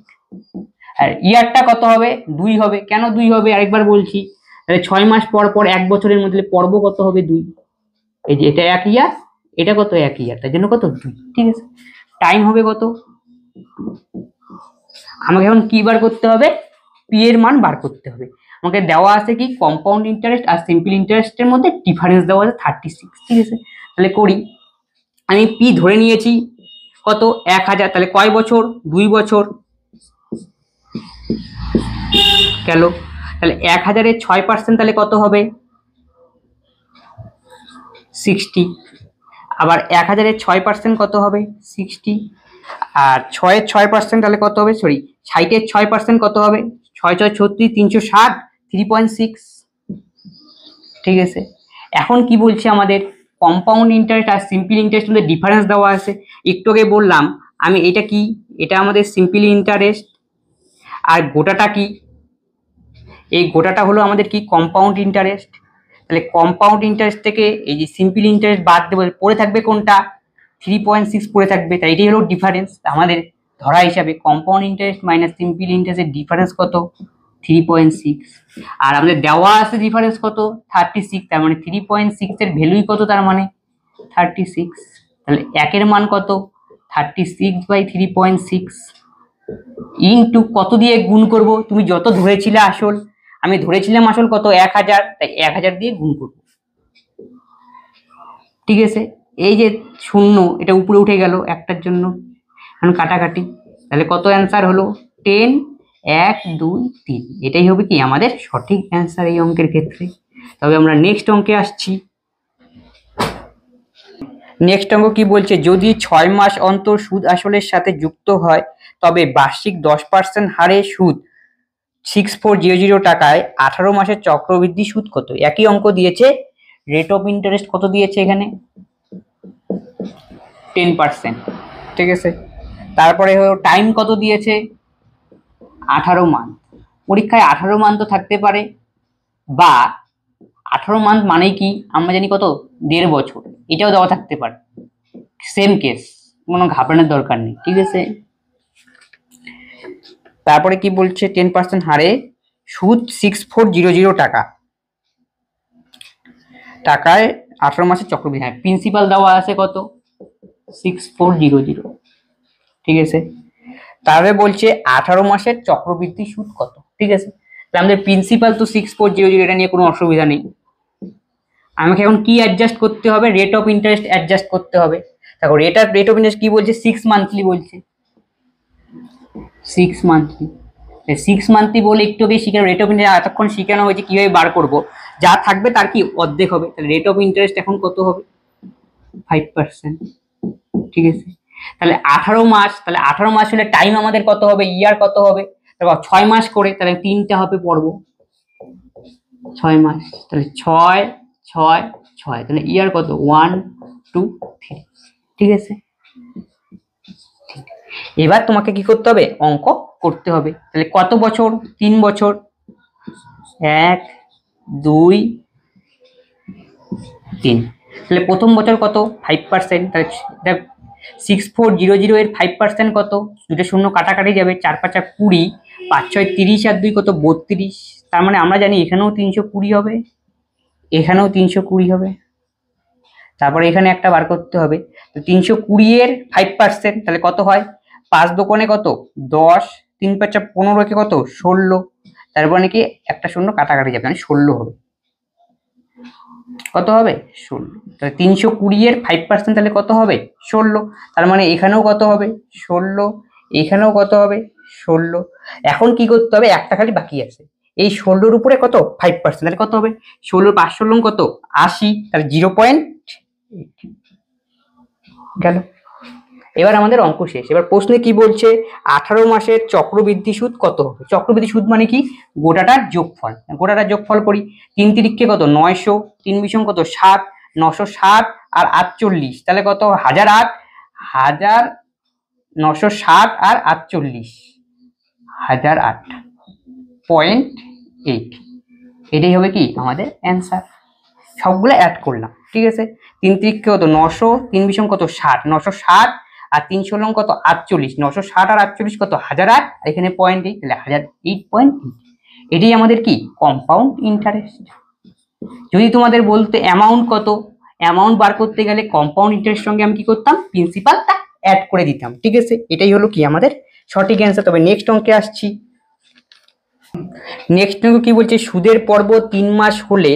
আর ইয়ারটা কত হবে? দুই হবে। কেন দুই হবে? আরেকবার বলছি। তাহলে ছয় মাস পর পর এক বছরের মধ্যে পর্ব কত হবে? দুই। এই যে এটা এক ইয়ার এটা কত? এক ইয়ার তার জন্য কত? দুই ঠিক আছে। টাইম হবে কত? আমাকে এখন কি বার করতে হবে? পি এর মান বার করতে হবে। আমাকে দেওয়া আছে কি? কম্পাউন্ড ইন্টারেস্ট আর সিম্পল ইন্টারেস্টের মধ্যে ডিফারেন্স দেওয়া আছে থার্টি সিক্স ঠিক আছে? তাহলে করি। আমি পি ধরে নিয়েছি। কত? এক হাজার। তাহলে কয় বছর? দুই বছর। গেল। তাহলে এক হাজারের ছয় পার্সেন্ট তাহলে কত হবে? সিক্সটি আবার এক হাজারের ছয় পার্সেন্ট কত হবে? সিক্সটি আর ছয়ের ছয় পার্সেন্ট তাহলে কত হবে? সরি ষাটের ছয় পার্সেন্ট কত হবে? ছয় ছয়, ছত্রিশ, তিনশো ষাট থ্রি পয়েন্ট সিক্স ঠিক আছে? এখন কি বলছে আমাদের? কম্পাউন্ড ইন্টারেস্ট আর সিম্পল ইন্টারেস্ট মধ্যে ডিফারেন্স দেওয়া আছে। একটু আগে বললাম, আমি এটা কি? এটা আমাদের সিম্পল ইন্টারেস্ট আর গোটাটা কি? এই গোটাটা হলো আমাদের কি? কম্পাউন্ড ইন্টারেস্ট তাহলে কম্পাউন্ড ইন্টারেস্ট থেকে এই যে সিম্পল ইন্টারেস্ট বাদ দেবো, পড়ে থাকবে কোনটা? থ্রি পয়েন্ট সিক্স পড়ে থাকবে, তাই এটাই হলো ডিফারেন্স আমাদের ধরা হিসাবে কম্পাউন্ড ইন্টারেস্ট মাইনাস সিম্পল ইন্টারেস্টের ডিফারেন্স কত? থ্রি পয়েন্ট সিক্স আর আমাদের দেওয়া আছে ডিফারেন্স কত? থার্টি সিক্স তার মানে থ্রি পয়েন্ট সিক্সের ভ্যালুই কত তার মানে? থার্টি সিক্স তাহলে একের মান কত? Thirty six by three point six into কত দিয়ে গুণ করব? তুমি যত ধরেছিলে আসল আমি ধরেছিলাম আসল কত? এক হাজার। তাই এক হাজার দিয়ে গুণ করব। ঠিক আছে? এই যে শূন্য, এটা উপরে উঠে গেল একটার জন্য। এখন কাটাকাটি। তাহলে কত অ্যান্সার হলো? টেন এক, দুই, তিন। এটাই হবে কি? আমাদের সঠিক অ্যান্সার এই অঙ্কের ক্ষেত্রে। তবে আমরা নেক্সট অঙ্কে আসছি। নেক্সট অঙ্ক কি বলছে? যদি ছয় মাস অন্তর সুদ আসলের সাথে যুক্ত হয়, তবে বার্ষিক দশ পার্সেন্ট হারে সুদ সিক্স ফোর জিরো জিরো টাকায় আঠারো মাসের চক্রবৃদ্ধি সুদ কত? একই অঙ্ক দিয়েছে। রেট অফ ইন্টারেস্ট কত দিয়েছে এখানে? টেন পার্সেন্ট ঠিক আছে? তারপরে টাইম কত দিয়েছে? আঠারো মান্থ পরীক্ষায় আঠারো মান্থ থাকতে পারে। বা আঠারো মান্থ মানেই কি? আমরা জানি কত? দেড় বছর। এটাও দেওয়া থাকতে পারে। সেম কেস কোনো ঘাবড়ানোর দরকার নেই। ঠিক আছে? তারপরে কি বলছে? টেন পার্সেন্ট হারে সুদ সিক্স ফোর জিরো জিরো টাকা। টাকায় আঠারো মাসের চক্রবৃদ্ধি হ্যাঁ প্রিন্সিপাল দেওয়া আছে কত? সিক্স ফোর জিরো জিরো ঠিক আছে? তারপরে বলছে আঠারো মাসের চক্রবৃদ্ধি সুদ কত? ঠিক আছে? আমাদের প্রিন্সিপাল তো সিক্স ফোর জিরো জিরো এটা নিয়ে কোনো অসুবিধা নেই। আমাকে এখন কি অ্যাডজাস্ট করতে হবে? রেট অফ ইন্টারেস্ট অ্যাডজাস্ট করতে হবে। দেখো rate of rate of interest কি বলছে? সিক্স মান্থলি বলছে। সিক্স মান্থলি সিক্স মান্থলি বলে একটু আগে শিখানো রেট অফ ইন্টারেস্ট এতক্ষণ শিখানো হয়েছে, কীভাবে বার করব? যা থাকবে তার কি অর্ধেক হবে? তাহলে রেট অফ ইন্টারেস্ট এখন কত হবে? ফাইভ পার্সেন্ট ঠিক আছে? তাহলে আঠারো মাস, তাহলে আঠারো মাস হলে টাইম আমাদের কত হবে? ইয়ার কত হবে? তারপর ছয় মাস করে তাহলে তিনটা হবে পর্ব। ছয় মাস, তাহলে ছয় ছয় ছয়। তাহলে ইয়ার কত? ওয়ান টু থ্রি ঠিক আছে। এবার তোমাকে কি করতে হবে? অঙ্ক করতে হবে। তাহলে কত বছর? তিন বছর। এক, দুই, তিন। তাহলে প্রথম বছর কত? ফাইভ পার্সেন্ট তাহলে সিক্স ফোর জিরো জিরো এর ফাইভ পার্সেন্ট কত? দুটো শূন্য কাটাকাটি যাবে। চার পাঁচা কুড়ি, পাঁচ ছয় তিরিশ আর দুই কত? বত্রিশ। তার মানে আমরা জানি এখানেও তিনশো কুড়ি হবে। এখানেও তিনশো কুড়ি হবে। তারপরে এখানে একটা বার করতে হবে। তো তিনশো কুড়ি এর ফাইভ পার্সেন্ট তাহলে কত হয়? পাঁচ দোকানে কত? দশ, তিন পাঁচা পনেরোকে কত? ষোলো। তারপর নাকি একটা শূন্য কাটাকাটি যাবে মানে ষোলো হবে। কত হবে? ষোলো। তাহলে তিনশো কুড়ি ফাইভ পার্সেন্ট তাহলে কত হবে? ষোলো। তার মানে এখানেও কত হবে? ষোলো। এখানেও কত হবে? ষোলো। এখন কি করতে হবে? একটা খালি বাকি আছে। এই ষোলোর উপরে কত? ফাইভ পার্সেন্ট তাহলে কত হবে? ষোলোর পাঁচ ষোলো কত? আশি। তাহলে জিরো পয়েন্ট গেল। এবার আমাদের অঙ্ক শেষ। এবার প্রশ্নে কি বলছে? আঠারো মাসের চক্রবৃদ্ধি সুদ কত হবে? চক্রবৃদ্ধি সুদ মানে কি? গোটাটার যোগফল। গোটাটার যোগফল করি। তিন তিরিখকে কত? নয়শো। তিন বিষম কত? সাত। নশো ষাট আর আটচল্লিশ। তাহলে কত? হাজার আট। হাজার নশো ষাট আর আটচল্লিশ। হাজার আট। Point eight. এটাই হবে কি? আমাদের অ্যান্সার। সবগুলো অ্যাড করলাম। ঠিক আছে? তিন তিরিখকে কত? নশো। তিন বিষম কত? ষাট নশো ষাট আর তিনশো ষোলং কত আটচল্লিশ, নশো ষাট আর আটচল্লিশ কত হাজার আট? আর এখানে পয়েন্ট এইট তাহলে হাজার এইট পয়েন্ট এইট এটাই আমাদের কি? কম্পাউন্ড ইন্টারেস্ট যদি তোমাদের বলতে অ্যামাউন্ট কত অ্যামাউন্ট বার করতে গেলে কম্পাউন্ড ইন্টারেস্ট সঙ্গে আমি কি করতাম? প্রিন্সিপালটা অ্যাড করে দিতাম, ঠিক আছে? এটাই হলো কি আমাদের সঠিক অ্যান্সার তবে নেক্সট অঙ্কে আসছি। নেক্সট অঙ্ক কি বলছে? সুদের পর্ব তিন মাস হলে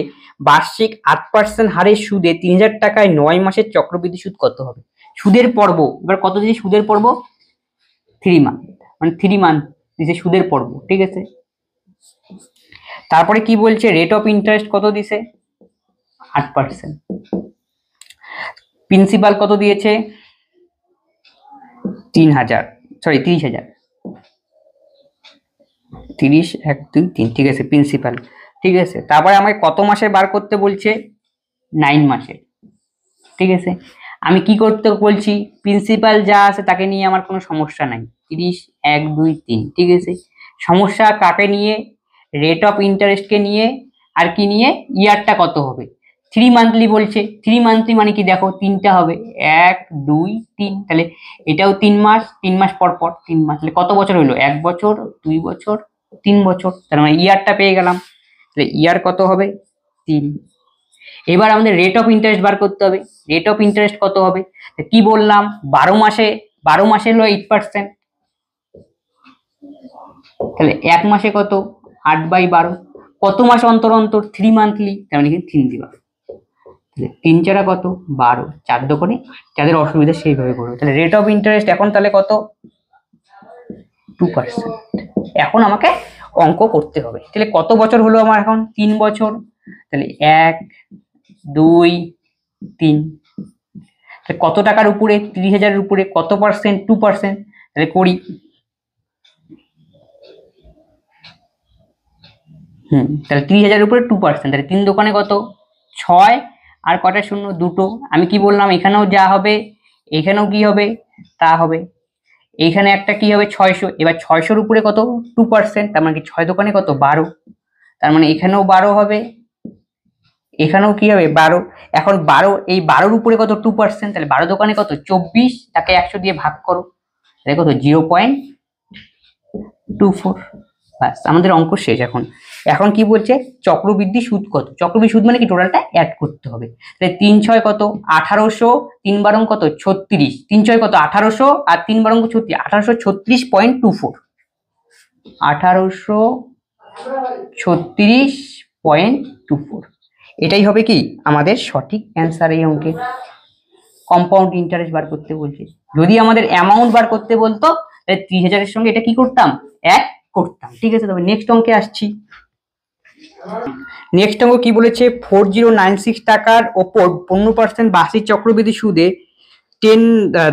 বার্ষিক আট পার্সেন্ট হারে সুদে তিন হাজার টাকায় নয় মাসের চক্রবৃদ্ধি সুদ কত হবে? সুদের পর্ব। এবার কত দিয়েছে সুদের পর্ব? থ্রি মান্থ মানে থ্রি মান্থ দিছে সুদের পর্ব, ঠিক আছে? তারপরে কি বলছে? রেট অফ ইন্টারেস্ট কত দিছে? আট পার্সেন্ট প্রিন্সিপাল কত দিয়েছে? তিন হাজার। সরি তিরিশ হাজার। তিরিশ, এক, দুই, তিন, ঠিক আছে প্রিন্সিপাল ঠিক আছে, তারপরে আমাকে কত মাসে বার করতে বলছে? নাইন মাসের ঠিক আছে? আমি কি করতে বলছি? প্রিন্সিপাল যা আছে তাকে নিয়ে আমার কোনো সমস্যা নাই। তিরিশ, এক, দুই, তিন, ঠিক আছে? সমস্যা কাকে নিয়ে? রেট অফ ইন্টারেস্টকে নিয়ে? আর কি নিয়ে? ইয়ারটা কত হবে? থ্রি মান্থলি বলছে। থ্রি মান্থলি মানে কি? দেখো, তিনটা হবে। এক, দুই, তিন। তাহলে এটাও তিন মাস তিন মাস পর পর তিন মাস। তাহলে কত বছর হলো? এক বছর, দুই বছর, তিন বছর। তার মানে ইয়ারটা পেয়ে গেলাম। তাহলে ইয়ার কত হবে? তিন। এবার আমাদের রেট অফ ইন্টারেস্ট বার করতে হবে। রেট অফ ইন্টারেস্ট কত হবে? কি বললাম? বারো মাসে বারো মাসে হলো এইট পার্সেন্ট তাহলে এক মাসে কত? আট বাই বারো। কত মাস অন্তর অন্তর? থ্রি মান্থলি তার মানে এখানে তিন দিবা। তিন চারা কত? বারো। চার দোকানে যাদের অসুবিধা সেইভাবে করবে। তাহলে রেট অফ ইন্টারেস্ট এখন তাহলে কত? টু পার্সেন্ট এখন আমাকে অঙ্ক করতে হবে। তাহলে কত বছর হলো আমার এখন? তিন বছর। তাহলে এক দুই, তিন। কত টাকার উপরে? তিরিশ হাজারের উপরে। কত পার্সেন্ট টু পার্সেন্ট তাহলে করি। হুম, তাহলে তিরিশ হাজারের উপরে টু পার্সেন্ট তাহলে তিন দোকানে কত? ছয় আর কটা শূন্য? দুটো। আমি কি বললাম? এখানেও যা হবে, এখানেও কি হবে, তা হবে। এইখানে একটা কি হবে? ছয়শো। এবার ছয়শোর উপরে কত? টু পার্সেন্ট তার মানে কি ছয় দোকানে কত? বারো। তার মানে এখানেও বারো হবে। এখানেও কি হবে? বারো। এখন বারো, এই বারোর উপরে কত? টু পার্সেন্ট তাহলে বারো দোকানে কত? চব্বিশ। তাকে একশো দিয়ে ভাগ করো। তাহলে কত? জিরো পয়েন্ট টু ফোর ব্যাস, আমাদের অঙ্ক শেষ এখন। এখন কি বলছে? চক্রবৃদ্ধি সুদ কত? চক্রবৃদ্ধি সুদ মানে কি? টোটালটা অ্যাড করতে হবে। তাহলে তিন ছয় কত? আঠারোশো। তিন বারং কত? ছত্রিশ। তিন ছয় কত? আঠারোশো। আর তিন বারং ছত্রিশ। আঠারোশো ছত্রিশ পয়েন্ট টু ফোর আঠারোশো ছত্রিশ পয়েন্ট টু ফোর এটাই হবে কি? আমাদের সঠিক অ্যান্সার এই অঙ্কে। কম্পাউন্ড ইন্টারেস্ট বার করতে বলছে। যদি আমাদের অ্যামাউন্ট বার করতে বলতো ত্রিশ হাজারের সঙ্গে এটা কি করতাম? এক করতাম। ঠিক আছে, তবে নেক্সট অঙ্কে আসছি। নেক্সট অঙ্ক কি বলেছে? ফোর জিরো নাইন সিক্স টাকার ওপর পনেরো পার্সেন্ট বার্ষিক চক্রবৃদ্ধি সুদে টেন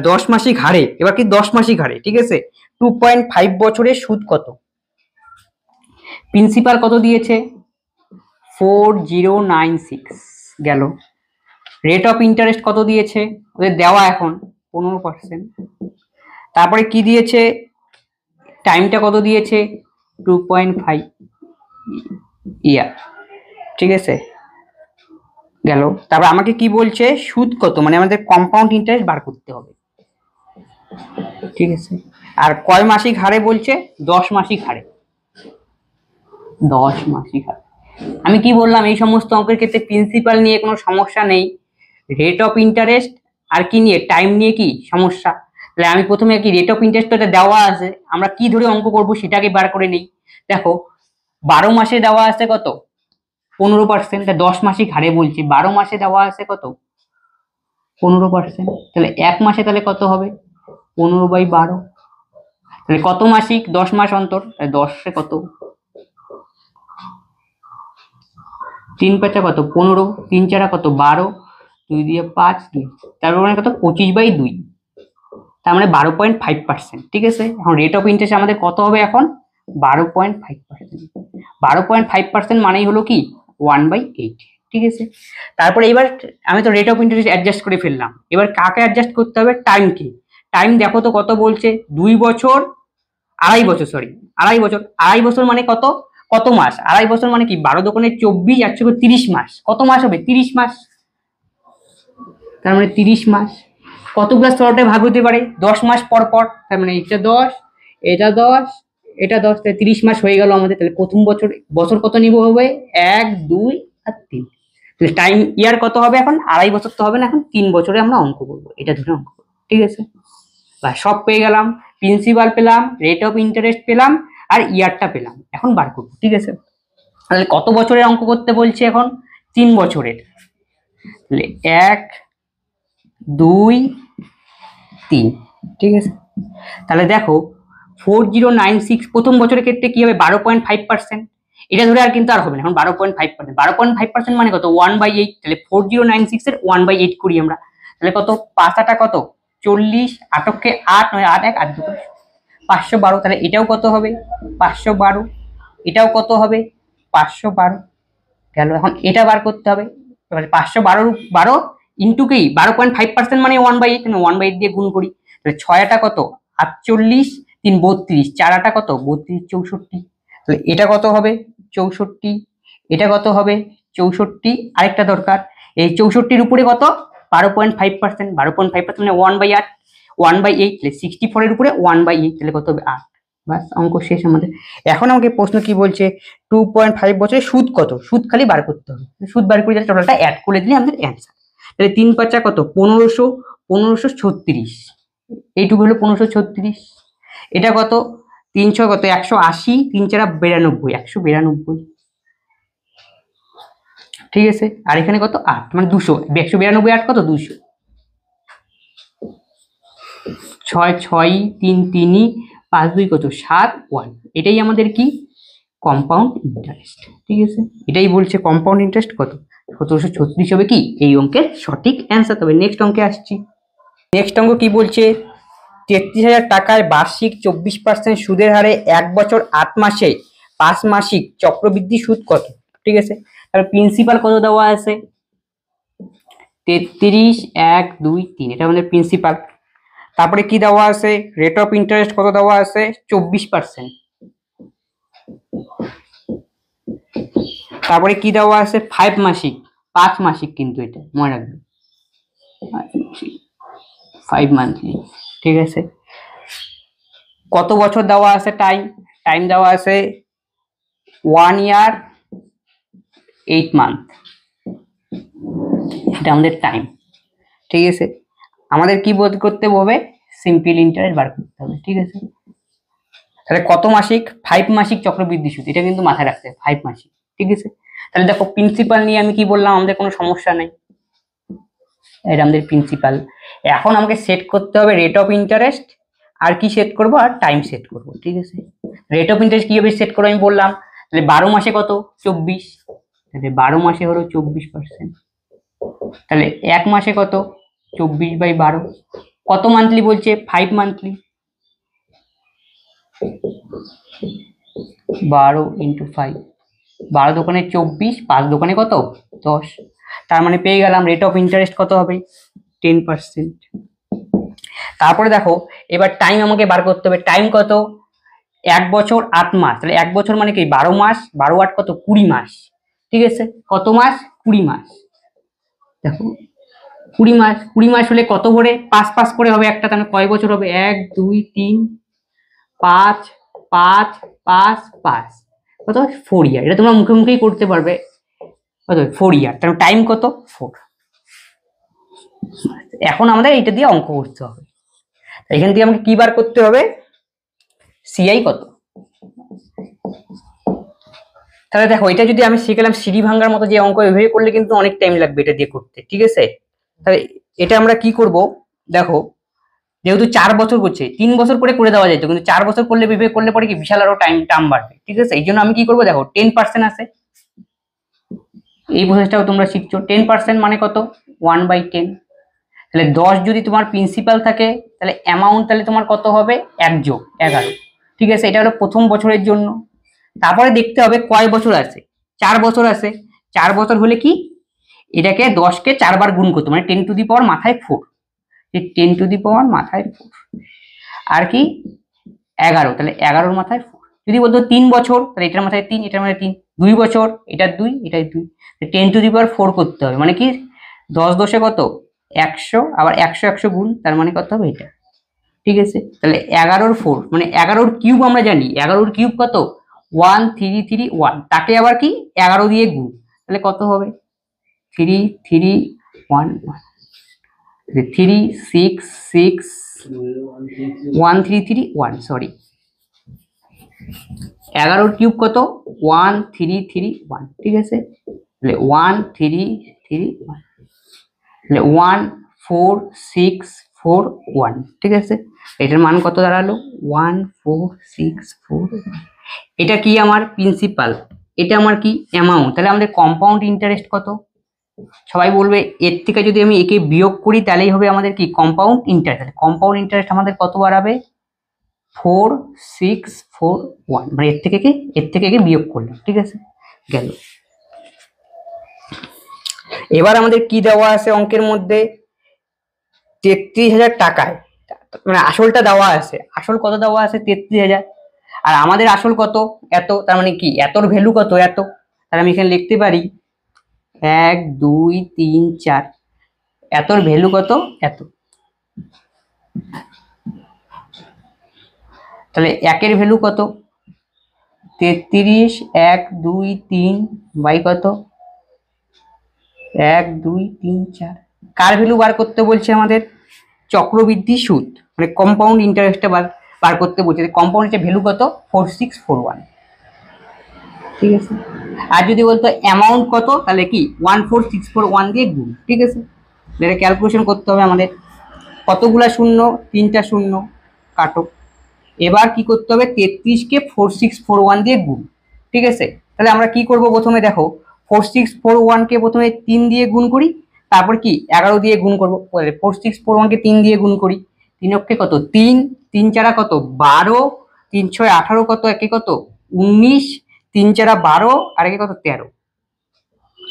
দশ মাসিক হারে, এবার কি দশ মাসিক হারে, ঠিক আছে? টু পয়েন্ট ফাইভ বছরের সুদ কত? প্রিন্সিপাল কত দিয়েছে? ফোর জিরো নাইন সিক্স গেল। রেট অফ ইন্টারেস্ট কত দিয়েছে? ওদের দেওয়া এখন পনেরো পার্সেন্ট তারপরে কি দিয়েছে? টাইমটা কত দিয়েছে? টু পয়েন্ট ফাইভ ইয়ার ঠিক আছে? গেল। তারপর আমাকে কি বলছে? সুদ কত? মানে আমাদের কম্পাউন্ড ইন্টারেস্ট বার করতে হবে। ঠিক আছে? আর কয় মাসিক হারে বলছে? দশ মাসিক হারে। দশ মাসিক হারে। আমি কি বললাম, এই সমস্ত অঙ্কের ক্ষেত্রে প্রিন্সিপাল নিয়ে কোনো সমস্যা নেই। রেট অফ ইন্টারেস্ট আর কি নিয়ে? টাইম নিয়ে কি সমস্যা? তাহলে আমি প্রথমে কি রেট অফ ইন্টারেস্ট এটা দেওয়া আছে, আমরা কি ধরে অঙ্ক করব সেটাকে বার করে নেই। দেখো, বারো মাসে দেওয়া আছে কত? পনেরো পার্সেন্ট দশ মাসিক হারে বলছি। বারো মাসে দেওয়া আছে কত? পনেরো পার্সেন্ট তাহলে এক মাসে তাহলে কত হবে? পনেরো বাই বারো। তাহলে কত মাসিক? দশ মাস অন্তর। দশে কত? তিন পাঁচা কত? পনেরো। তিন চারা কত? বারো। দুই দিয়ে পাঁচ, দুই। তারপর মানে কত? পঁচিশ বাই দুই। তার মানে বারো পয়েন্ট ফাইভ পার্সেন্ট ঠিক আছে? এখন রেট অফ ইন্টারেস্ট আমাদের কত হবে এখন? বারো পয়েন্ট ফাইভ পার্সেন্ট বারো পয়েন্ট ফাইভ পার্সেন্ট মানেই হলো কি? ওয়ান বাই এইট ঠিক আছে? তারপরে এবার আমি তো রেট অফ ইন্টারেস্ট অ্যাডজাস্ট করে ফেললাম। এবার কাকে অ্যাডজাস্ট করতে হবে? টাইমকে টাইম দেখো তো কত বলছে? দুই বছর, আড়াই বছর সরি আড়াই বছর। আড়াই বছর মানে কত? কত মাস? আড়াই বছর মানে কি? বারো দোকানে চব্বিশ একশো তিরিশ মাস। কত মাস হবে? তিরিশ মাস। তার মানে তিরিশ মাস। কতগুলো স্তরটে ভাগ হতে পারে? দশ মাস পর পর। তার মানে এটা দশ এটা দশ এটা দশ। তাহলে তিরিশ মাস হয়ে গেল আমাদের। তাহলে প্রথম বছর বছর কত নিব হবে? এক, দুই আর তিন। তাহলে টাইম ইয়ার কত হবে এখন? আড়াই বছর তো হবে না এখন। তিন বছরে আমরা অঙ্ক করব। এটা ধরে অঙ্ক করব। ঠিক আছে? বা সব পেয়ে গেলাম। প্রিন্সিপাল পেলাম। রেট অফ ইন্টারেস্ট পেলাম। আর ইয়ারটা পেলাম। এখন বার করব, ঠিক আছে? তাহলে কত বছরের অঙ্ক করতে বলছি এখন? তিন বছরের। তাহলে এক, দুই, তিন, ঠিক আছে? তাহলে দেখো ফোর জিরো নাইন সিক্স প্রথম বছরের ক্ষেত্রে কি হবে? বারো পয়েন্ট ফাইভ পার্সেন্ট এটা ধরে আর কিন্তু আর হবে না, এখন বারো পয়েন্ট ফাইভ পার্সেন্ট বারো পয়েন্ট ফাইভ পার্সেন্ট মানে কত? ওয়ান বাই এইট তাহলে ফোর জিরো নাইন সিক্সের ওয়ান বাই এইট করি আমরা। তাহলে কত? পাঁচটা কত? চল্লিশ, আটককে আট নয়, আট এক, আট দুটো। পাঁচশো বারো, তাহলে এটাও কত হবে? পাঁচশো বারো, এটাও কত হবে? পাঁচশো বারো। গেল, এখন এটা বার করতে হবে। এবারে পাঁচশো বারো বারো ইন্টু কি? বারো পয়েন্ট ফাইভ পার্সেন্ট মানে one by eight one by eight দিয়ে গুণ করি। তাহলে ছয়টা কত? আটচল্লিশ, তিন বত্রিশ। চারাটা কত? বত্রিশ, চৌষট্টি। তাহলে এটা কত হবে? চৌষট্টি। এটা কত হবে? চৌষট্টি। আরেকটা দরকার, এই চৌষট্টির উপরে কত? বারো পয়েন্ট ফাইভ পার্সেন্ট বারো পয়েন্ট ফাইভ পার্সেন্ট মানে ওয়ান বাই আট। ওয়ান বাই এইট সিক্সটি ফোরের উপরে ওয়ান বাই এইট তাহলে কত হবে আট? বাস অঙ্ক শেষ আমাদের। এখন আমাকে প্রশ্ন কি বলছে? টু পয়েন্ট ফাইভ বছরে সুদ কত? সুদ খালি বার করতে হবে। সুদ বার করে দিলে টোটালটা অ্যাড করে দিলে আমাদের অ্যান্সার তাহলে তিন পাঁচা কত? পনেরোশো পনেরোশো ছত্রিশ। এইটুকু হলো পনেরোশো ছত্রিশ। এটা কত? তিনশো কত? একশো আশি। তিন চারা বিরানব্বই, একশো বিরানব্বই। ঠিক আছে? আর এখানে কত? আট। মানে দুশো। একশো বিরানব্বই আট কত? দুশো। ছয় ছয় তিন তিনই পাঁচ দুই কত সাত ওয়ান। এটাই আমাদের কি? কম্পাউন্ড ইন্টারেস্ট ঠিক আছে? এটাই বলছে কম্পাউন্ড ইন্টারেস্ট কত? সতেরোশো ছত্রিশ হবে কি? এই অঙ্কের সঠিক অ্যান্সার তবে নেক্সট অঙ্কে আসছি। নেক্সট অঙ্ক কি বলছে? তেত্রিশ হাজার টাকায় বার্ষিক চব্বিশ পার্সেন্ট সুদের হারে এক বছর আট মাসে পাঁচ মাসিক চক্রবৃদ্ধি সুদ কত? ঠিক আছে? তাহলে প্রিন্সিপাল কত দেওয়া আছে? তেত্রিশ এক দুই তিন, এটা আমাদের প্রিন্সিপাল তারপরে কি দেওয়া আছে? রেট অফ ইন্টারেস্ট কত দেওয়া আছে? চব্বিশ পার্সেন্ট তারপরে কি দেওয়া আছে? ফাইভ মাসিক। পাঁচ মাসিক কিন্তু এটা, মনে রাখবে। ফাইভ মান্থলি ঠিক আছে? কত বছর দেওয়া আছে টাইম টাইম দেওয়া আছে ওয়ান ইয়ার এইট মান্থ এটা আমাদের টাইম ঠিক আছে? আমাদের কি বোধ করতে হবে সিম্পল ইন্টারেস্ট বার করতে হবে, ঠিক আছে? তাহলে কত মাসিক? ফাইভ মাসিক চক্রবৃদ্ধি সুদ এটা কিন্তু মাথায় রাখতে ফাইভ মাসিক, ঠিক আছে? তাহলে দেখো প্রিন্সিপাল নিয়ে আমি কি বললাম, আমাদের কোনো সমস্যা নেই। এটা আমাদের প্রিন্সিপাল এখন আমাকে সেট করতে হবে রেট অফ ইন্টারেস্ট আর কি সেট করব? আর টাইম সেট করব, ঠিক আছে? রেট অফ ইন্টারেস্ট কীভাবে সেট করব আমি বললাম, তাহলে বারো মাসে কত? চব্বিশ, তাহলে বারো মাসে হলো চব্বিশ পার্সেন্ট তাহলে এক মাসে কত? চব্বিশ বাই বারো। কত মান্থলি বলছে? ফাইভ মান্থলি বারো ইন্টু ফাইভ বারো দোকানে চব্বিশ, পাঁচ দোকানে কত? দশ। তার মানে পেয়ে গেলাম রেট অফ ইন্টারেস্ট কত হবে? টেন পার্সেন্ট তারপরে দেখো, এবার টাইম আমাকে বার করতে হবে। টাইম কত? এক বছর আট মাস। তাহলে এক বছর মানে কি? বারো মাস। বারো আট কত? কুড়ি মাস। ঠিক আছে? কত মাস? কুড়ি মাস। দেখো। কুড়ি মাস কুড়ি মাস হলে কত করে পাঁচ পাঁচ করে হবে একটা, তাহলে কয় বছর হবে? এক, দুই, তিন, পাঁচ পাঁচ পাঁচ পাঁচ। কত? ফোর ইয়ার এটা তোমরা মুখে মুখেই করতে পারবে। কত? ফোর ইয়ার তাহলে টাইম কত? ফোর এখন আমাদের এইটা দিয়ে অঙ্ক করতে হবে। এখান থেকে আমাকে কি বার করতে হবে? সিআই কত? তাহলে দেখো, এটা যদি আমি শিখলাম সিঁড়ি ভাঙ্গার মতো যে অঙ্ক, এভাবে করলে কিন্তু অনেক টাইম লাগবে এটা দিয়ে করতে। ঠিক আছে? তাহলে এটা আমরা কি করব? দেখো, যেহেতু চার বছর করছে, তিন বছর করে করে দেওয়া যেত কিন্তু চার বছর করলে বিবেক করলে পরে কি বিশাল আরও টাইম টার্ম বাড়বে, ঠিক আছে? এই জন্য আমি কি করব? দেখো টেন পার্সেন্ট আছে। এই প্রসেসটাও তোমরা শিখছো। টেন পার্সেন্ট মানে কত? ওয়ান বাই টেন তাহলে দশ যদি তোমার প্রিন্সিপাল থাকে, তাহলে অ্যামাউন্ট তাহলে তোমার কত হবে? এক যোগ, এগারো। ঠিক আছে? এটা হলো প্রথম বছরের জন্য। তারপরে দেখতে হবে কয় বছর আছে? চার বছর আছে। চার বছর হলে কি? এটাকে দশকে চারবার গুণ করতে মানে টেন টু দি পাওয়ার মাথায় four ten to the power মাথায় ফোর আর কি? এগারো, তাহলে এগারোর মাথায় ফোর যদি বলতো তিন বছর, তাহলে এটার মাথায় তিন, এটার মাথায় তিন। দুই বছর এটার দুই এটার দুই। Ten to the power four করতে হবে মানে কি? দশ দশে কত? একশো, আবার একশো একশো গুণ, তার মানে কত হবে এটা? ঠিক আছে? তাহলে এগারোর ফোর মানে এগারোর কিউব আমরা জানি। এগারোর কিউব কত? ওয়ান থ্রি থ্রি ওয়ান তাকে আবার কি? এগারো দিয়ে গুণ। তাহলে কত হবে? Three three one three six six one three three one sorry এগারোর কিউব কত? ওয়ান থ্রি থ্রি ওয়ান ঠিক আছে? One three three one one four six four one ঠিক আছে? এটার মান কত দাঁড়াল? ওয়ান ফোর সিক্স ফোর এটা কি আমার প্রিন্সিপাল এটা আমার কি? অ্যামাউন্ট তাহলে আমাদের কম্পাউন্ড ইন্টারেস্ট কত? সবাই বলবে, এর থেকে যদি আমি একে বিয়োগ করি, তাহলেই হবে আমাদের কি? কম্পাউন্ড ইন্টারেস্ট কম্পাউন্ড ইন্টারেস্ট আমাদের কত বাড়াবে? ফোর সিক্স ফোর ওয়ান মানে এর থেকে কি? এর থেকে একে বিয়োগ করলাম, ঠিক আছে? গেল। এবার আমাদের কি দেওয়া আছে অঙ্কের মধ্যে? তেত্রিশ হাজার টাকায়। মানে আসলটা দেওয়া আছে। আসল কত দেওয়া আছে? তেত্রিশ হাজার। আর আমাদের আসল কত? এত, তার মানে কি? এতর ভ্যালু কত? এত। তাহলে আমি এখানে লিখতে পারি এক, দুই, তিন, চার। এতর ভ্যালু কত? এত। তাহলে একের ভ্যালু কত? তেত্রিশ, এক, দুই, তিন, বাই কত? এক, দুই, তিন, চার। কার ভ্যালু বার করতে বলছে আমাদের? চক্রবৃদ্ধি সুদ। মানে কম্পাউন্ড ইন্টারেস্টটা বার বার করতে বলছে। কম্পাউন্ডের ভ্যালু কত? ফোর সিক্স ফোর ওয়ান ঠিক আছে? আর যদি বলতো অ্যামাউন্ট কত, তাহলে কি? One four six four one দিয়ে গুণ, ঠিক আছে? এটা ক্যালকুলেশন করতে হবে আমাদের। কতগুলা শূন্য? তিনটা শূন্য, কাটো। এবার কি করতে হবে? তেত্রিশকে ফোর সিক্স ফোর ওয়ান দিয়ে গুণ, ঠিক আছে? তাহলে আমরা কি করব প্রথমে? দেখো ফোর সিক্স ফোর ওয়ানকে প্রথমে তিন দিয়ে গুণ করি, তারপর কি? এগারো দিয়ে গুণ করব। ফোর সিক্স ফোর ওয়ানকে তিন দিয়ে গুণ করি। তিন অক্ষে কত? তিন। তিন চারা কত? বারো। তিন ছয় আঠারো কত? একে কত? উনিশ। তিন চারা বারো, আর একে কত? তেরো।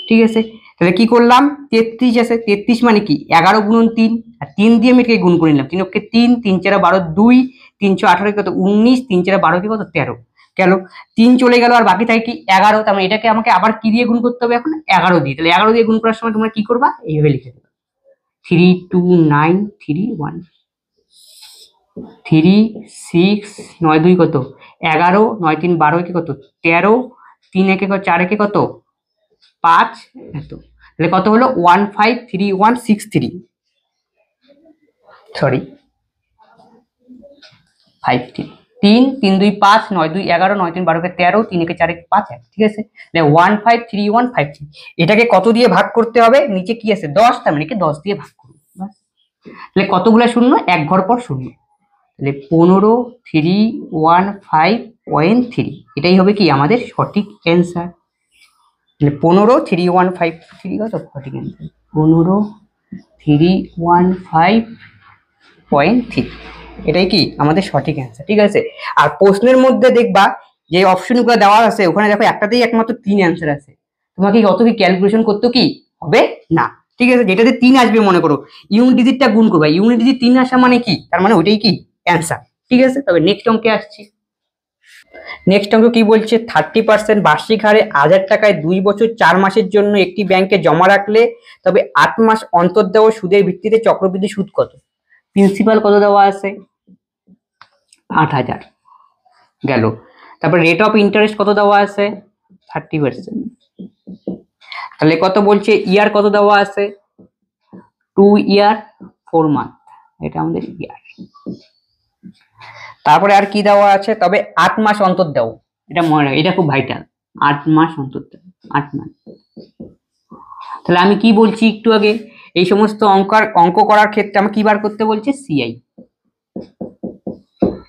ঠিক আছে? তাহলে কি করলাম? তেত্রিশ আছে। তেত্রিশ মানে কি? এগারো গুণন তিন। আর তিন দিয়ে আমি গুণ করে নিলাম। তিন অক্ষে তিন তিন চারা বারো দুই, তিনশো আঠারো কত? উনিশ, তিন চারা বারো কত? তেরো। গেল তিন চলে গেল, আর বাকি থাকে কি? এগারো। তার মানে এটাকে আমাকে আবার কি দিয়ে গুণ করতে হবে এখন? এগারো দিয়ে। তাহলে এগারো দিয়ে গুণ করার সময় তোমরা কি করবা? এইভাবে লিখে দেবে। Three two nine three one three six নয়, দুই কত? এগারো, নয় তিন, বারো একে কত? তেরো, তিন একে চার একে কত? পাঁচ এত। তাহলে কত হলো? One five three, one six three. Sorry. Five three. তিন তিন, দুই, পাঁচ, নয়, দুই, এগারো, নয়, তিন বারোকে তেরো, তিন একে চার পাঁচ, এক। ঠিক আছে? তাহলে one five three, one five three. এটাকে কত দিয়ে ভাগ করতে হবে? নিচে কি আছে? দশ, তার মানে কি দশ দিয়ে ভাগ করব। তাহলে কতগুলো শূন্য? এক ঘর পর শূন্য। তাহলে পনেরো three one five point three এটাই হবে কি আমাদের সঠিক অ্যান্সার তাহলে পনেরো থ্রি ওয়ান ফাইভ থ্রি কত সঠিক অ্যান্সার পনেরো three one five point three এটাই কি? আমাদের সঠিক অ্যান্সার ঠিক আছে? আর প্রশ্নের মধ্যে দেখবা যে অপশনগুলো দেওয়া আছে, ওখানে দেখো একটাতেই একমাত্র তিন অ্যান্সার আছে। তোমাকে অত কি ক্যালকুলেশন করতে কি? হবে না, ঠিক আছে? যেটাতে তিন আসবে মনে করো ইউনিট ডিজিটটা গুণ করবা। ইউনিট ডিজিট তিন আসা মানে কি? তার মানে ওইটাই কি? অ্যান্সার ঠিক আছে? তবে নেক্সট অঙ্কে আসছি। নেক্সট অঙ্ক কি বলছে? থার্টি পার্সেন্ট বার্ষিক হারে হাজার টাকায় দুই বছর চার মাসের জন্য একটি ব্যাংকে জমা রাখলে তবে আট মাস অন্তর দেওয়া সুদের ভিত্তিতে চক্রবৃদ্ধি সুদ কত? প্রিন্সিপাল কত দেওয়া আছে? আট হাজার। গেল। তারপর রেট অফ ইন্টারেস্ট কত দেওয়া আছে? থার্টি পার্সেন্ট তাহলে কত বলছে? ইয়ার কত দেওয়া আছে? টু ইয়ার ফোর মান্থ এটা আমাদের ইয়ার তারপরে আর কি দেওয়া আছে? তবে আট মাস অন্তর দাও। এটা মনে রাখ, এটা খুব ভাইটাল আট মাস অন্তর দাও, আট মাস। তাহলে আমি কি বলছি একটু আগে? এই সমস্ত অঙ্ক অঙ্ক করার ক্ষেত্রে আমি কি বার করতে বলছি? সিআই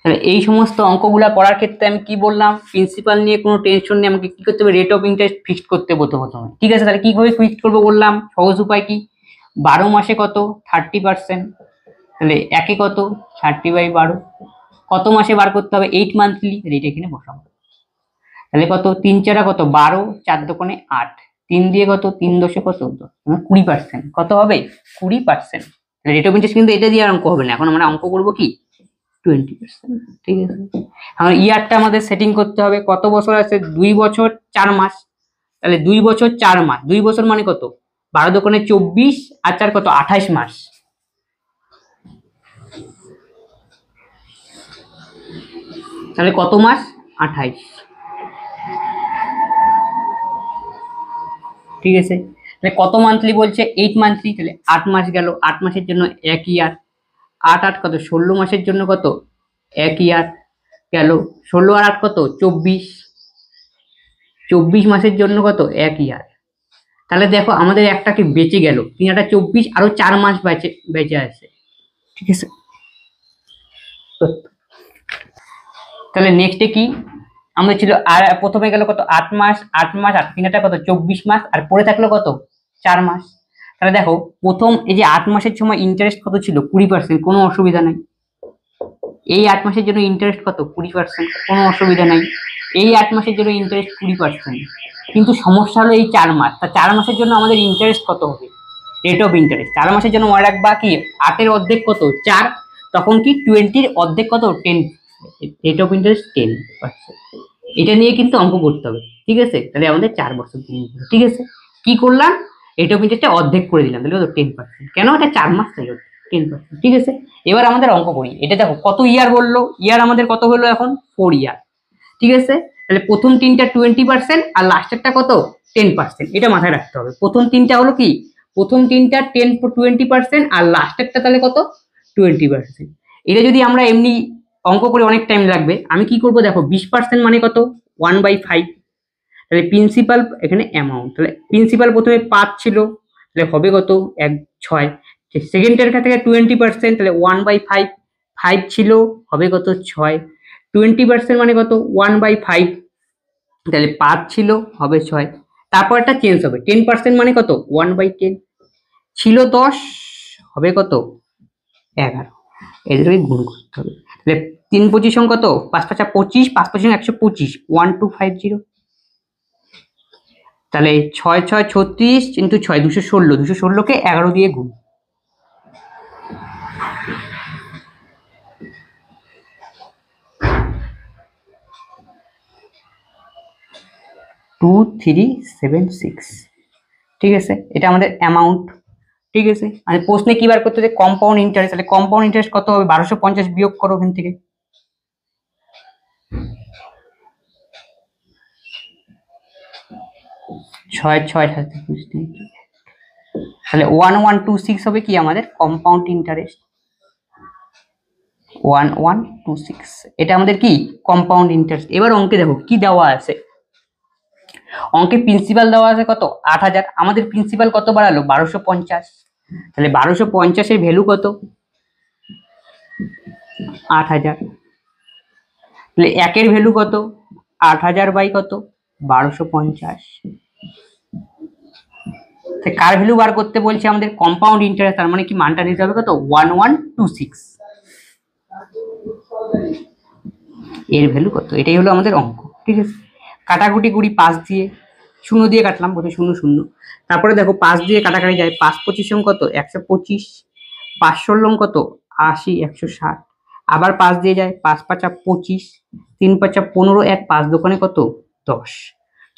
তাহলে এই সমস্ত অঙ্কগুলা করার ক্ষেত্রে আমি কি বললাম? প্রিন্সিপাল নিয়ে কোনো টেনশন নেই, আমাকে কি করতে হবে? রেট অফ ইন্টারেস্ট ফিক্সড করতে হতো প্রথমে। ঠিক আছে, তাহলে কীভাবে ফিক্সড করব বললাম? সহজ উপায় কি? বারো মাসে কত? থার্টি পার্সেন্ট তাহলে একে কত? থার্টি বাই বারো। কত মাসে বার করতে হবে? এইট মান্থলি এটা এখানে বসাবো। তাহলে কত? তিন চারা কত? বারো, চার দোকানে আট। তিন দিয়ে কত? তিন দশে কত? কুড়ি পার্সেন্ট কত হবে? কুড়ি পার্সেন্ট রেট অফ ইন্টারেস্ট কিন্তু এটা দিয়ে আর অঙ্ক হবে না। এখন আমরা অঙ্ক করব কি? টোয়েন্টি পার্সেন্ট ঠিক আছে? এখন ইয়ারটা আমাদের সেটিং করতে হবে। কত বছর আছে? দুই বছর, চার মাস। তাহলে দুই বছর, চার মাস। দুই বছর মানে কত? বারো দোকানে চব্বিশ, আর চার কত? আঠাইশ মাস। তাহলে কত মাস? আঠাইশ। ঠিক আছে? তাহলে কত মান্থলি বলছে? এইট মান্থলি তাহলে আট মাস গেল। আট মাসের জন্য এক ইয়ার আট আট কত? ষোলো মাসের জন্য কত? এক ইয়ার গেল। ষোলো আর আট কত? চব্বিশ। চব্বিশ মাসের জন্য কত? এক ইয়ার তাহলে দেখো, আমাদের একটা কি বেঁচে গেল। তিন একটা চব্বিশ আরও চার মাস বেঁচে বেঁচে আছে। ঠিক আছে? তাহলে নেক্সটে কি? আমাদের ছিল আর প্রথমে গেল কত? আট মাস আট মাস আট তিনটা কত? চব্বিশ মাস, আর পরে থাকল কত? চার মাস। তাহলে দেখো, প্রথম এই যে আট মাসের সময় ইন্টারেস্ট কত ছিল? কুড়ি পার্সেন্ট কোনো অসুবিধা নেই। এই আট মাসের জন্য ইন্টারেস্ট কত? কুড়ি পার্সেন্ট কোনো অসুবিধা নাই। এই আট মাসের জন্য ইন্টারেস্ট কুড়ি পার্সেন্ট কিন্তু সমস্যা হলো এই চার মাস। তা চার মাসের জন্য আমাদের ইন্টারেস্ট কত হবে? রেট অফ ইন্টারেস্ট চার মাসের জন্য মনে রাখবা কি? আটের অর্ধেক কত? চার। তখন কি? টোয়েন্টির অর্ধেক কত? Ten rate of interest ten এটা নিয়ে কিন্তু অঙ্ক করতে হবে, ঠিক আছে? তাহলে আমাদের চার বছর ঠিক আছে? কি করলাম? রেট অফ ইন্টারেস্টটা অর্ধেক করে দিলাম, তাহলে টেন পার্সেন্ট কেন? এটা চার মাস তাই টেন পার্সেন্ট ঠিক আছে? এবার আমাদের অঙ্ক করি। এটা দেখো, কত ইয়ার বলল ইয়ার আমাদের কত হলো এখন? ফোর ইয়ার ঠিক আছে? তাহলে প্রথম তিনটা টোয়েন্টি পার্সেন্ট আর লাস্টেরটা কত? টেন পার্সেন্ট এটা মাথায় রাখতে হবে। প্রথম তিনটা হলো কি? প্রথম তিনটা টেন টোয়েন্টি পার্সেন্ট আর লাস্টেরটা তাহলে কত? টোয়েন্টি পার্সেন্ট এটা যদি আমরা এমনি অঙ্ক করে অনেক টাইম লাগবে। আমি কি করব দেখো, বিশ পার্সেন্ট মানে কত? ওয়ান বাই ফাইভ তাহলে প্রিন্সিপাল এখানে অ্যামাউন্ট তাহলে প্রিন্সিপাল প্রথমে পাঁচ ছিল, তাহলে হবে কত? এক, ছয়। সেকেন্ডের থেকে টোয়েন্টি পার্সেন্ট তাহলে ওয়ান বাই ফাইভ ফাইভ ছিল, হবে কত? ছয়। টোয়েন্টি পার্সেন্ট মানে কত? ওয়ান বাই ফাইভ তাহলে পাঁচ ছিল, হবে ছয়। তারপর একটা চেঞ্জ হবে। টেন পার্সেন্ট মানে কত? ওয়ান বাই টেন ছিল দশ, হবে কত? এগারো। এদেরকে গুণ করতে হবে। তাহলে তিন পজিশন কত পাঁচ পাঁচা পঁচিশ, পাঁচ পজিশন একশো পঁচিশ ওয়ান টু ফাইভ জিরো তাহলে ছয় ছয় ছত্রিশ কিন্তু ছয় দুশো ষোলো, দুশো ষোলোকে এগারো দিয়ে গুণ। টু থ্রি সেভেন সিক্স ঠিক আছে? এটা আমাদের অ্যামাউন্ট ঠিক আছে? আর প্রশ্নে কি বার করতে হবে? কম্পাউন্ড ইন্টারেস্ট তাহলে কম্পাউন্ড ইন্টারেস্ট কত হবে? বারোশো পঞ্চাশ বিয়োগ করো ওখান থেকে। ছয় ছয় সাথে তাহলে ওয়ান ওয়ান টু সিক্স হবে কি আমাদের? Compound interest one one two six এটা আমাদের কি? কম্পাউন্ড ইন্টারেস্ট এবার অঙ্কে দেখো, কি দেওয়া আছে? অঙ্কে প্রিন্সিপাল দেওয়া আছে কত? আট হাজার। আমাদের প্রিন্সিপাল কত বাড়ালো? বারোশো পঞ্চাশ। তাহলে বারোশো পঞ্চাশের ভ্যালু কত? আট হাজার। তাহলে একের ভ্যালু কত? আট হাজার বাই কত? বারোশো পঞ্চাশ। কার ভ্যালু বার করতে বলছে আমাদের কম্পাউন্ড ইন্টারেস্ট তার মানে কি মানটা নিতে হবে কত? ওয়ান ওয়ান টু সিক্স এর ভ্যালু কত? এটাই হলো আমাদের অঙ্ক, ঠিক আছে? কাটাকুটি করি পাঁচ দিয়ে, শূন্য দিয়ে কাটলাম, প্রথমে শূন্য শূন্য। তারপরে দেখো পাঁচ দিয়ে কাটাকাটি যায়, পাঁচ পঁচিশ কত? একশো পঁচিশ। পাঁচশো লং কত? আশি, একশো ষাট। আবার পাঁচ দিয়ে যায়, পাঁচ পাঁচা পঁচিশ, তিন পাঁচা পনেরো, এক, পাঁচ দোকানে কত? দশ।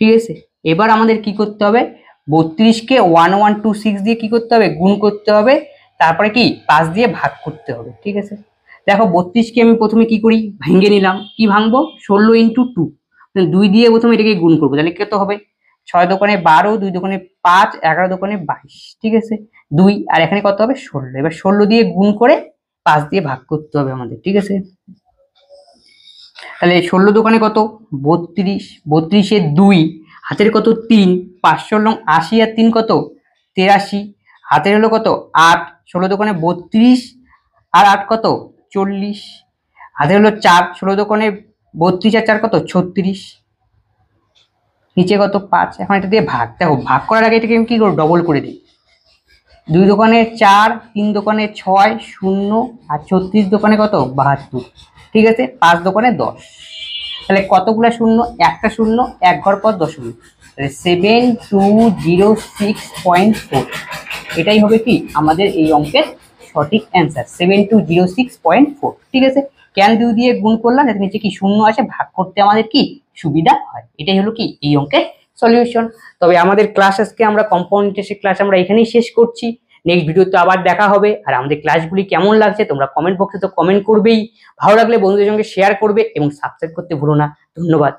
ঠিক আছে? এবার আমাদের কি করতে হবে? বত্রিশকে ওয়ান ওয়ান টু সিক্স দিয়ে কি করতে হবে? গুণ করতে হবে। তারপরে কি? পাঁচ দিয়ে ভাগ করতে হবে। ঠিক আছে? দেখো বত্রিশকে আমি প্রথমে কি করি? ভেঙে নিলাম। কি ভাঙবো? ষোলো ইন্টু টু দুই দিয়ে প্রথমে এটাকে গুণ করব। তাহলে কত হবে? ছয় দোকানে বারো, দুই দোকানে পাঁচ, এগারো দোকানে বাইশ। ঠিক আছে? দুই, আর এখানে কত হবে? ষোলো। এবার ষোলো দিয়ে গুণ করে পাঁচ দিয়ে ভাগ করতে হবে আমাদের। ঠিক আছে? তাহলে ষোলো দোকানে কত? বত্রিশ। বত্রিশে দুই, হাতের কত? তিন। পাঁচশো লং আশি আর তিন কত? তেরাশি। হাতের হলো কত? আট। ষোলো দোকানে বত্রিশ, আর আট কত? চল্লিশ। হাতের হলো চার। ষোলো দোকানে বত্রিশ আর চার কত? ছত্রিশ। নিচে কত? পাঁচ। এখন এটা দিয়ে ভাগ। দেখো, ভাগ করার আগে এটাকে আমি কি করব? ডবল করে দিই। দুই দোকানে চার, তিন দোকানে ছয়, শূন্য আর ছত্রিশ দোকানে কত? বাহাত্তর। ঠিক আছে? পাঁচ দোকানে দশ। তাহলে কতগুলো শূন্য? একটা শূন্য, এক ঘর পর দশমিক তাহলে seven two zero six point four এটাই হবে কি? আমাদের এই অঙ্কের সঠিক answer seven two zero six point four ঠিক আছে? ক্যান দুই দিয়ে গুণ করলাম, যাতে নিচে কি শূন্য আসে, ভাগ করতে আমাদের কি সুবিধা হয়। এটাই হলো কি এই অঙ্কের সলিউশন তবে আমাদের ক্লাস আজকে আমরা কম্পাউন্ড ক্লাস আমরা এখানেই শেষ করছি। নেক্সট ভিডিওতে আবার দেখা হবে। আর আমাদের ক্লাসগুলি কেমন লাগছে, তোমরা কমেন্ট বক্সে তো কমেন্ট করবেই। ভালো লাগলে বন্ধুদের সঙ্গে শেয়ার করবে এবং সাবস্ক্রাইব করতে ভুলো না। ধন্যবাদ।